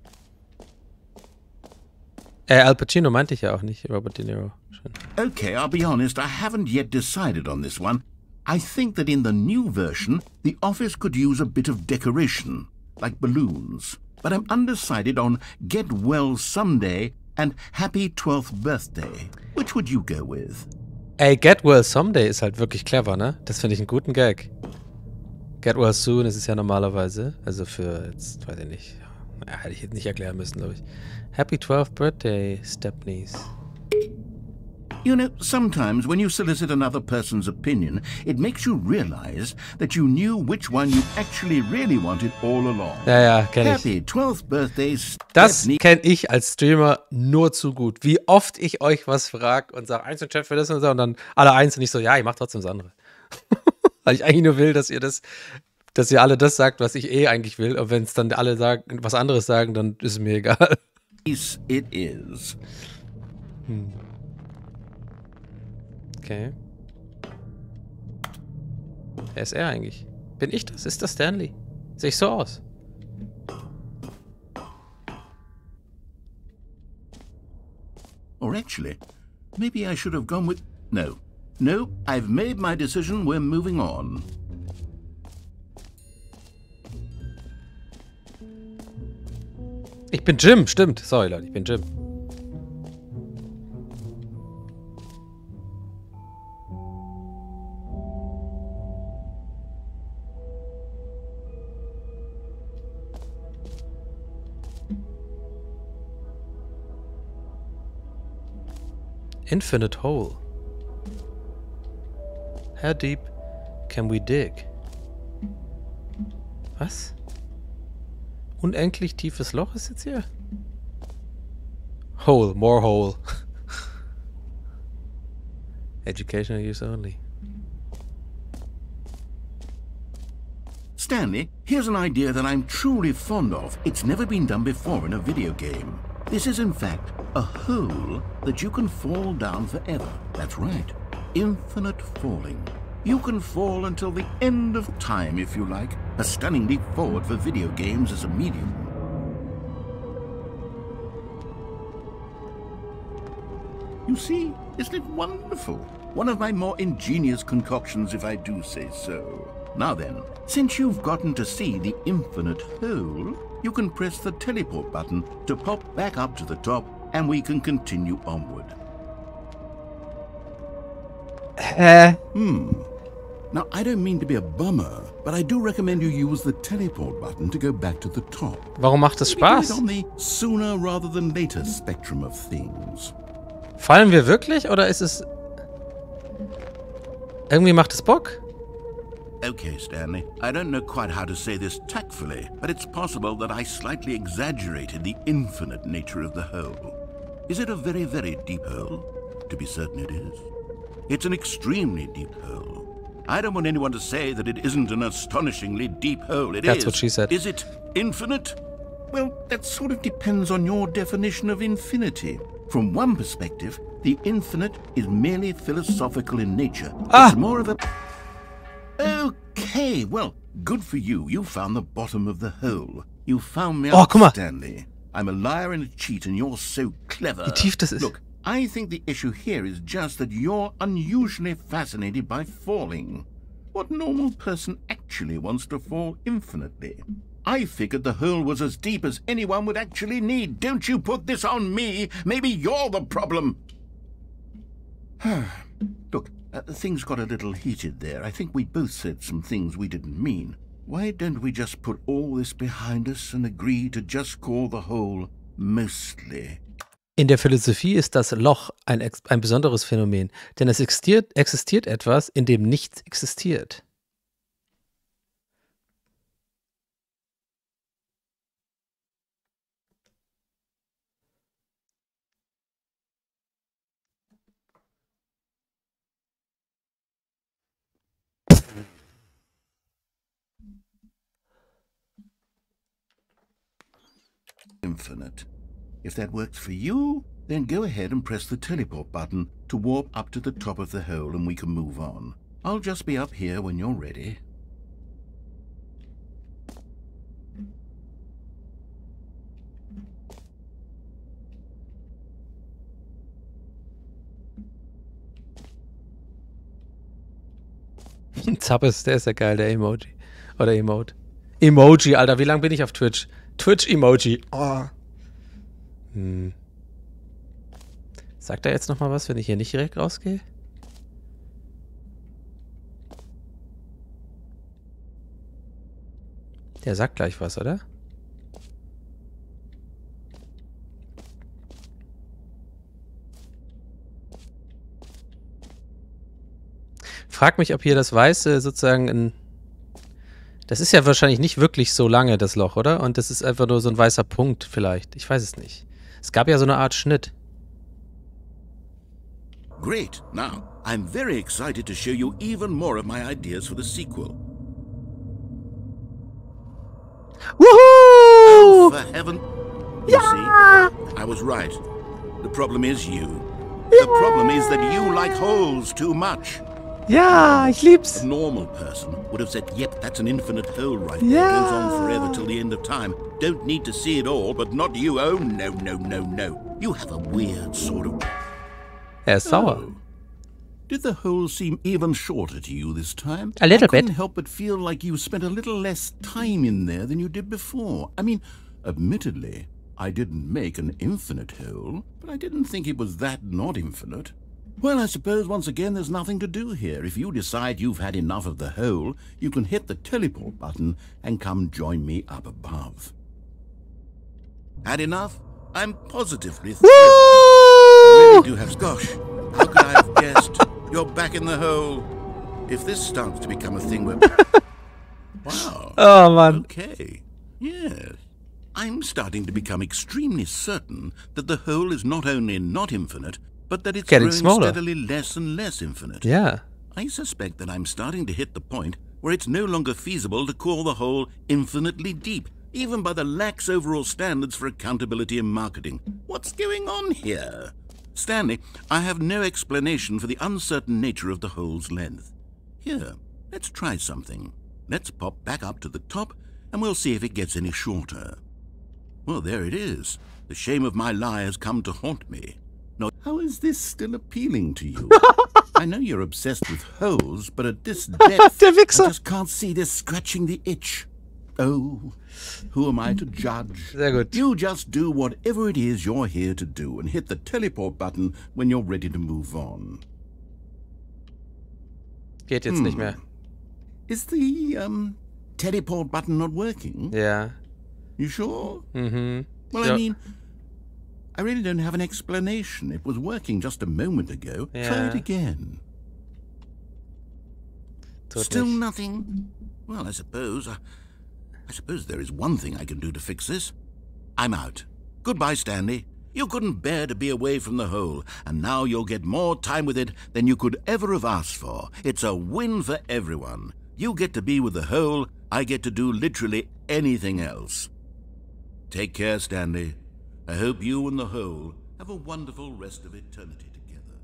Äh, Al Pacino meinte ich ja auch nicht, Robert De Niro. Schon. Okay, I'll be honest, I haven't yet decided on this one. I think that in the new version, the office could use a bit of decoration, like balloons. But I'm undecided on Get Well Someday and Happy 12th Birthday. Which would you go with? Ey, Get Well Someday ist halt wirklich clever, ne? Das finde ich einen guten Gag. Get Well Soon ist es ja normalerweise. Also für, jetzt weiß ich nicht. Ja, hätte ich jetzt nicht erklären müssen, glaube ich. Happy 12th Birthday, Stepneys. You know, sometimes when you solicit another person's opinion, it makes you realize that you knew which one you actually really wanted all along. Ja, ja, kenne ich. Happy 12th Birthday, Das kenne ich als Streamer nur zu gut. Wie oft ich euch was frage und sage, eins im Chat für das und so und dann alle eins und ich so, ja, ich mach trotzdem das andere. Weil ich eigentlich nur will, dass ihr das, dass ihr alle das sagt, was ich eh eigentlich will. Und wenn es dann alle sagen, was anderes sagen, dann ist es mir egal. Yes, it is. Okay. Wer ist er eigentlich? Bin ich das? Ist das Stanley? Sehe ich so aus? Or actually, maybe I should have gone with. No. No, I've made my decision. We're moving on. Ich bin Jim, stimmt. Sorry, Leute, ich bin Jim. Infinite Hole. How deep can we dig? Was? Unendlich tiefes Loch ist jetzt hier? Hole, more hole. Educational use only. Stanley, here's an idea that I'm truly fond of. It's never been done before in a video game. This is, in fact, a hole that you can fall down forever. That's right. Infinite falling. You can fall until the end of time, if you like. A stunning leap forward for video games as a medium. You see, isn't it wonderful? One of my more ingenious concoctions, if I do say so. Now then, since you've gotten to see the infinite hole, you can press the teleport button to pop back up to the top, and we can continue onward. Hä? Hmm. Now, I don't mean to be a bummer, but I do recommend you use the teleport button to go back to the top. Warum macht es Maybe it Spaß? on the sooner rather than later spectrum of things. Fallen wir wirklich oder ist es. Irgendwie macht es Bock? Okay, Stanley. I don't know quite how to say this tactfully, but it's possible that I slightly exaggerated the infinite nature of the hole. Is it a very, very deep hole? To be certain it is. It's an extremely deep hole. I don't want anyone to say that it isn't an astonishingly deep hole. It is. That's what she said. Is it infinite? Well, that sort of depends on your definition of infinity. From one perspective, the infinite is merely philosophical in nature. Ah! It's more of a Okay, well, good for you. You found the bottom of the hole. You found me Oh, out. Stanley. I'm a liar and a cheat, and you're so clever. Wie tief das ist. Look, I think the issue here is just that you're unusually fascinated by falling. What normal person actually wants to fall infinitely? I figured the hole was as deep as anyone would actually need. Don't you put this on me. Maybe you're the problem. Look, uh, things got a little heated there. I think we both said some things we didn't mean. Why don't we just put all this behind us and agree to just call the hole mostly? In der Philosophie ist das Loch ein, ein besonderes Phänomen, denn es existiert, existiert etwas, in dem nichts existiert. Infinite. If that works for you, then go ahead and press the teleport button to warp up to the top of the hole and we can move on. I'll just be up here when you're ready. Zappes, der ist ja geil, der Emoji. Oder Emote. Emoji, Alter, wie lange bin ich auf Twitch? Twitch-Emoji. Oh. Hm. Sagt er jetzt nochmal was, wenn ich hier nicht direkt rausgehe? Der sagt gleich was, oder? Frag mich, ob hier das Weiße sozusagen in. Das ist ja wahrscheinlich nicht wirklich so lange, das Loch, oder? Und das ist einfach nur so ein weißer Punkt, vielleicht. Ich weiß es nicht. Es gab ja so eine Art Schnitt. Great. Now, I'm very excited to show you even more of my ideas for the sequel. Woohoo! Oh, For heaven. You see, I was right. The problem is you. The problem is that you like holes too much. Ja, ich lieb's. A normal person would have said, yep, that's an infinite hole right there. Goes on forever till the end of time. Don't need to see it all, but not you. Oh, no, no, no, no. You have a weird sort of... Er ist sauer. Did the hole seem even shorter to you this time? A little I couldn't bit. help but feel like you spent a little less time in there than you did before. I mean, admittedly, I didn't make an infinite hole, but I didn't think it was that not infinite. Well, I suppose once again there's nothing to do here. If you decide you've had enough of the hole, you can hit the teleport button and come join me up above. Had enough? I'm positively thrilled. I really do have. Gosh, how could I have guessed? You're back in the hole. If this starts to become a thing where. wow. Oh, man. Okay. Yes. I'm starting to become extremely certain that the hole is not only not infinite, but that it's Getting growing smaller. steadily less and less infinite. Yeah. I suspect that I'm starting to hit the point where it's no longer feasible to call the hole infinitely deep, even by the lax overall standards for accountability in marketing. What's going on here? Stanley, I have no explanation for the uncertain nature of the hole's length. Here, let's try something. Let's pop back up to the top, and we'll see if it gets any shorter. Well, there it is. The shame of my lie has come to haunt me. How is this still appealing to you? I know you're obsessed with holes, but at this depth, I just can't see this scratching the itch. Oh, who am I to judge? Sehr gut. You just do whatever it is you're here to do and hit the teleport button when you're ready to move on. Geht jetzt nicht mehr. Is the, um, teleport button not working? Yeah. You sure? Mhm. Well. I mean, I really don't have an explanation. It was working just a moment ago. Try it again. Tut Still nothing? Well, I suppose. Uh, I suppose there is one thing I can do to fix this. I'm out. Goodbye, Stanley. You couldn't bear to be away from the hole, and now you'll get more time with it than you could ever have asked for. It's a win for everyone. You get to be with the hole, I get to do literally anything else. Take care, Stanley. I hope you and the hole have a wonderful rest of eternity together.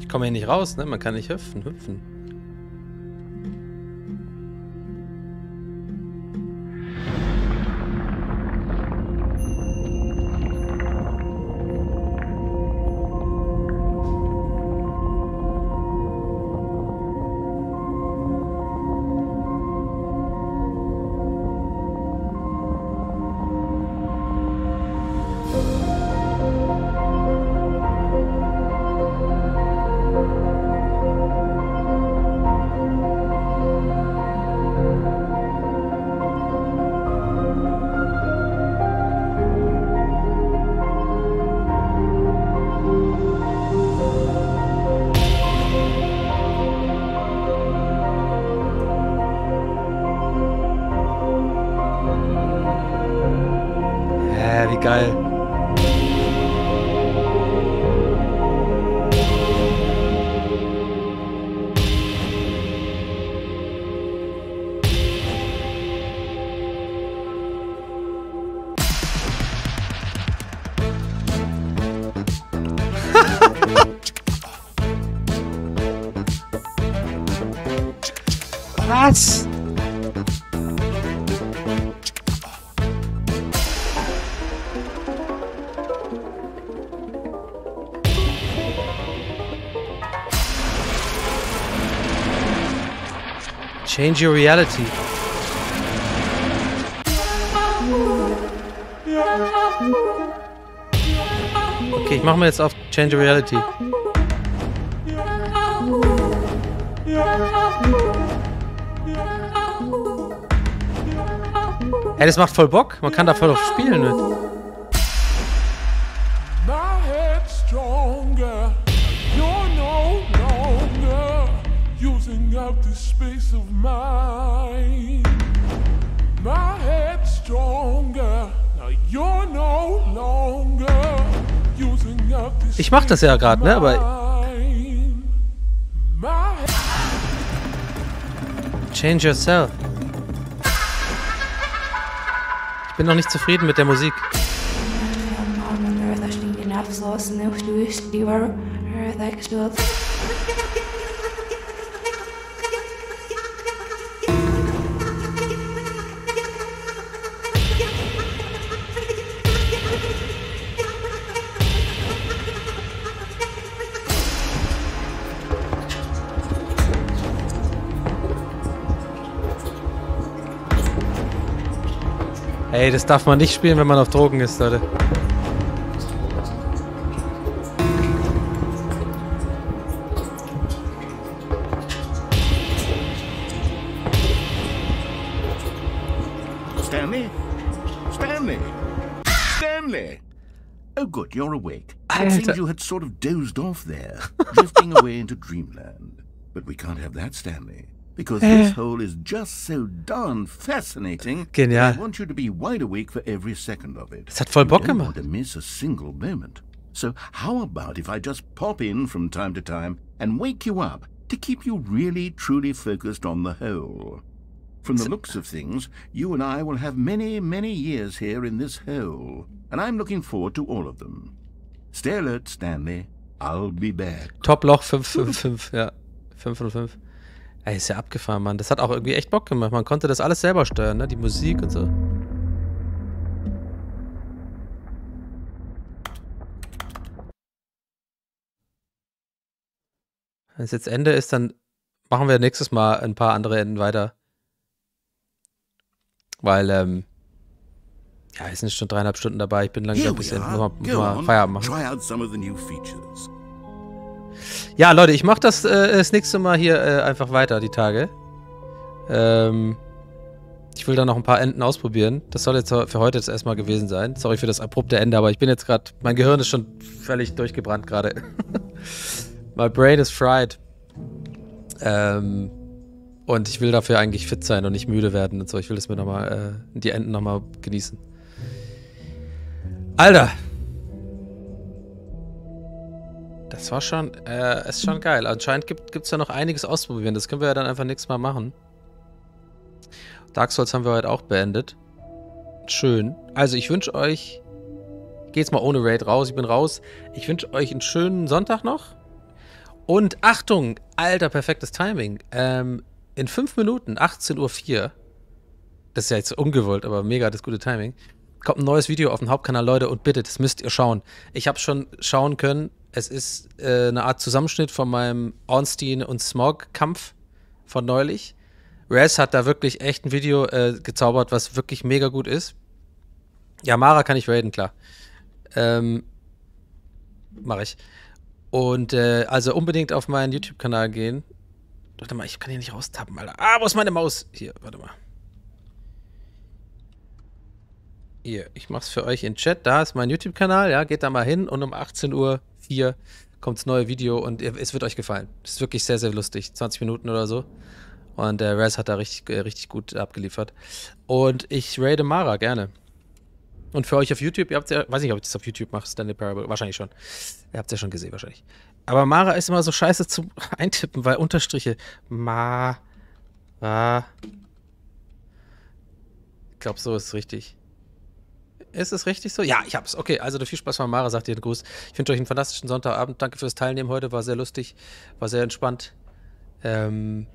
Ich komme hier nicht raus, ne? Man kann nicht hüpfen, hüpfen. Change your reality. Okay, ich mache mir jetzt auf Change your reality. Ey, das macht voll Bock. Man kann da voll auf spielen mit. This Ich mach das ja gerade, ne? Aber change yourself. Ich bin noch nicht zufrieden mit der Musik. Das darf man nicht spielen, wenn man auf Drogen ist, Leute. Stanley? Stanley? Stanley! Oh, good, you're awake. It seems you had sort of dozed off there, drifting away into dreamland. But we can't have that, Stanley. Because eh. this hole is just so darn fascinating. Genial. I want you to be wide awake for every second of it. Das hat voll You Bock don't gemacht. want to miss a single moment. So how about if I just pop in from time to time and wake you up to keep you really truly focused on the hole? From the looks of things, you and I will have many, many years here in this hole, and I'm looking forward to all of them. Stay alert, Stanley. I'll be back. Top Loch 555, ja. 505. Ey, ist ja abgefahren, Mann. Das hat auch irgendwie echt Bock gemacht. Man konnte das alles selber steuern, ne? Die Musik und so. Wenn es jetzt Ende ist, dann machen wir nächstes Mal ein paar andere Enden weiter. Weil, ähm, ja, wir sind schon dreieinhalb Stunden dabei. Ich bin langsam Here ein we bisschen. Muss are. mal, Go muss mal on. Feierabend machen. Try out some of the new features. Ja, Leute, ich mache das äh, das nächste Mal hier äh, einfach weiter, die Tage. Ähm, ich will da noch ein paar Enden ausprobieren. Das soll jetzt für heute jetzt erstmal gewesen sein. Sorry für das abrupte Ende, aber ich bin jetzt gerade, mein Gehirn ist schon völlig durchgebrannt gerade. My brain is fried. Ähm, und ich will dafür eigentlich fit sein und nicht müde werden und so. Ich will das mir nochmal, äh, die Enden nochmal genießen. Alter, das war schon, äh, ist schon geil. Anscheinend gibt es ja noch einiges auszuprobieren. Das können wir ja dann einfach nächstes Mal machen. Dark Souls haben wir heute auch beendet. Schön. Also ich wünsche euch, jetzt mal ohne Raid raus, ich bin raus. Ich wünsche euch einen schönen Sonntag noch. Und Achtung, alter, perfektes Timing. Ähm, in fünf Minuten, 18.04 Uhr, das ist ja jetzt ungewollt, aber mega das gute Timing, kommt ein neues Video auf dem Hauptkanal, Leute, und bitte, das müsst ihr schauen. Ich habe schon schauen können, es ist äh, eine Art Zusammenschnitt von meinem Ornstein und Smog-Kampf von neulich. Res hat da wirklich echt ein Video äh, gezaubert, was wirklich mega gut ist. Ja, Mara kann ich raiden, klar. Ähm, Mache ich. Und äh, also unbedingt auf meinen YouTube-Kanal gehen. Warte mal, ich kann hier nicht raustappen, Alter. Ah, wo ist meine Maus? Hier, warte mal. Hier, ich mach's für euch in Chat. Da ist mein YouTube-Kanal, ja, geht da mal hin und um 18.04 Uhr kommt das neue Video und es wird euch gefallen. Es ist wirklich sehr, sehr lustig. 20 Minuten oder so. Und der Raz hat da richtig, äh, richtig gut abgeliefert. Und ich raide Mara gerne. Und für euch auf YouTube, ihr habt ja, weiß nicht, ob ich das auf YouTube mache, Stanley Parable, wahrscheinlich schon. Ihr habt es ja schon gesehen, wahrscheinlich. Aber Mara ist immer so scheiße zum Eintippen, weil Unterstriche. Ma. Ra. Ich glaube, so ist es richtig. Ist es richtig so? Ja, ich hab's. Okay, also viel Spaß von Mara, sagt ihr einen Gruß. Ich wünsche euch einen fantastischen Sonntagabend. Danke fürs Teilnehmen heute, war sehr lustig, war sehr entspannt. Ähm,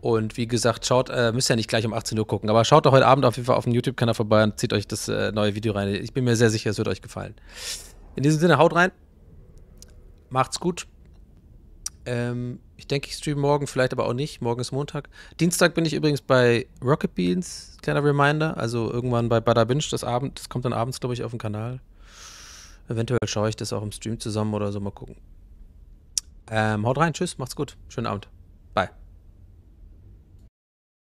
und wie gesagt, schaut, äh, müsst ja nicht gleich um 18 Uhr gucken, aber schaut doch heute Abend auf jeden Fall auf dem YouTube-Kanal vorbei und zieht euch das äh, neue Video rein. Ich bin mir sehr sicher, es wird euch gefallen. In diesem Sinne, haut rein. Macht's gut. Ähm, ich denke, ich streame morgen, vielleicht aber auch nicht. Morgen ist Montag. Dienstag bin ich übrigens bei Rocket Beans. Kleiner Reminder. Also irgendwann bei Bada Binge das Abend. Das kommt dann abends, glaube ich, auf den Kanal. Eventuell schaue ich das auch im Stream zusammen oder so. Mal gucken. Ähm, haut rein. Tschüss. Macht's gut. Schönen Abend.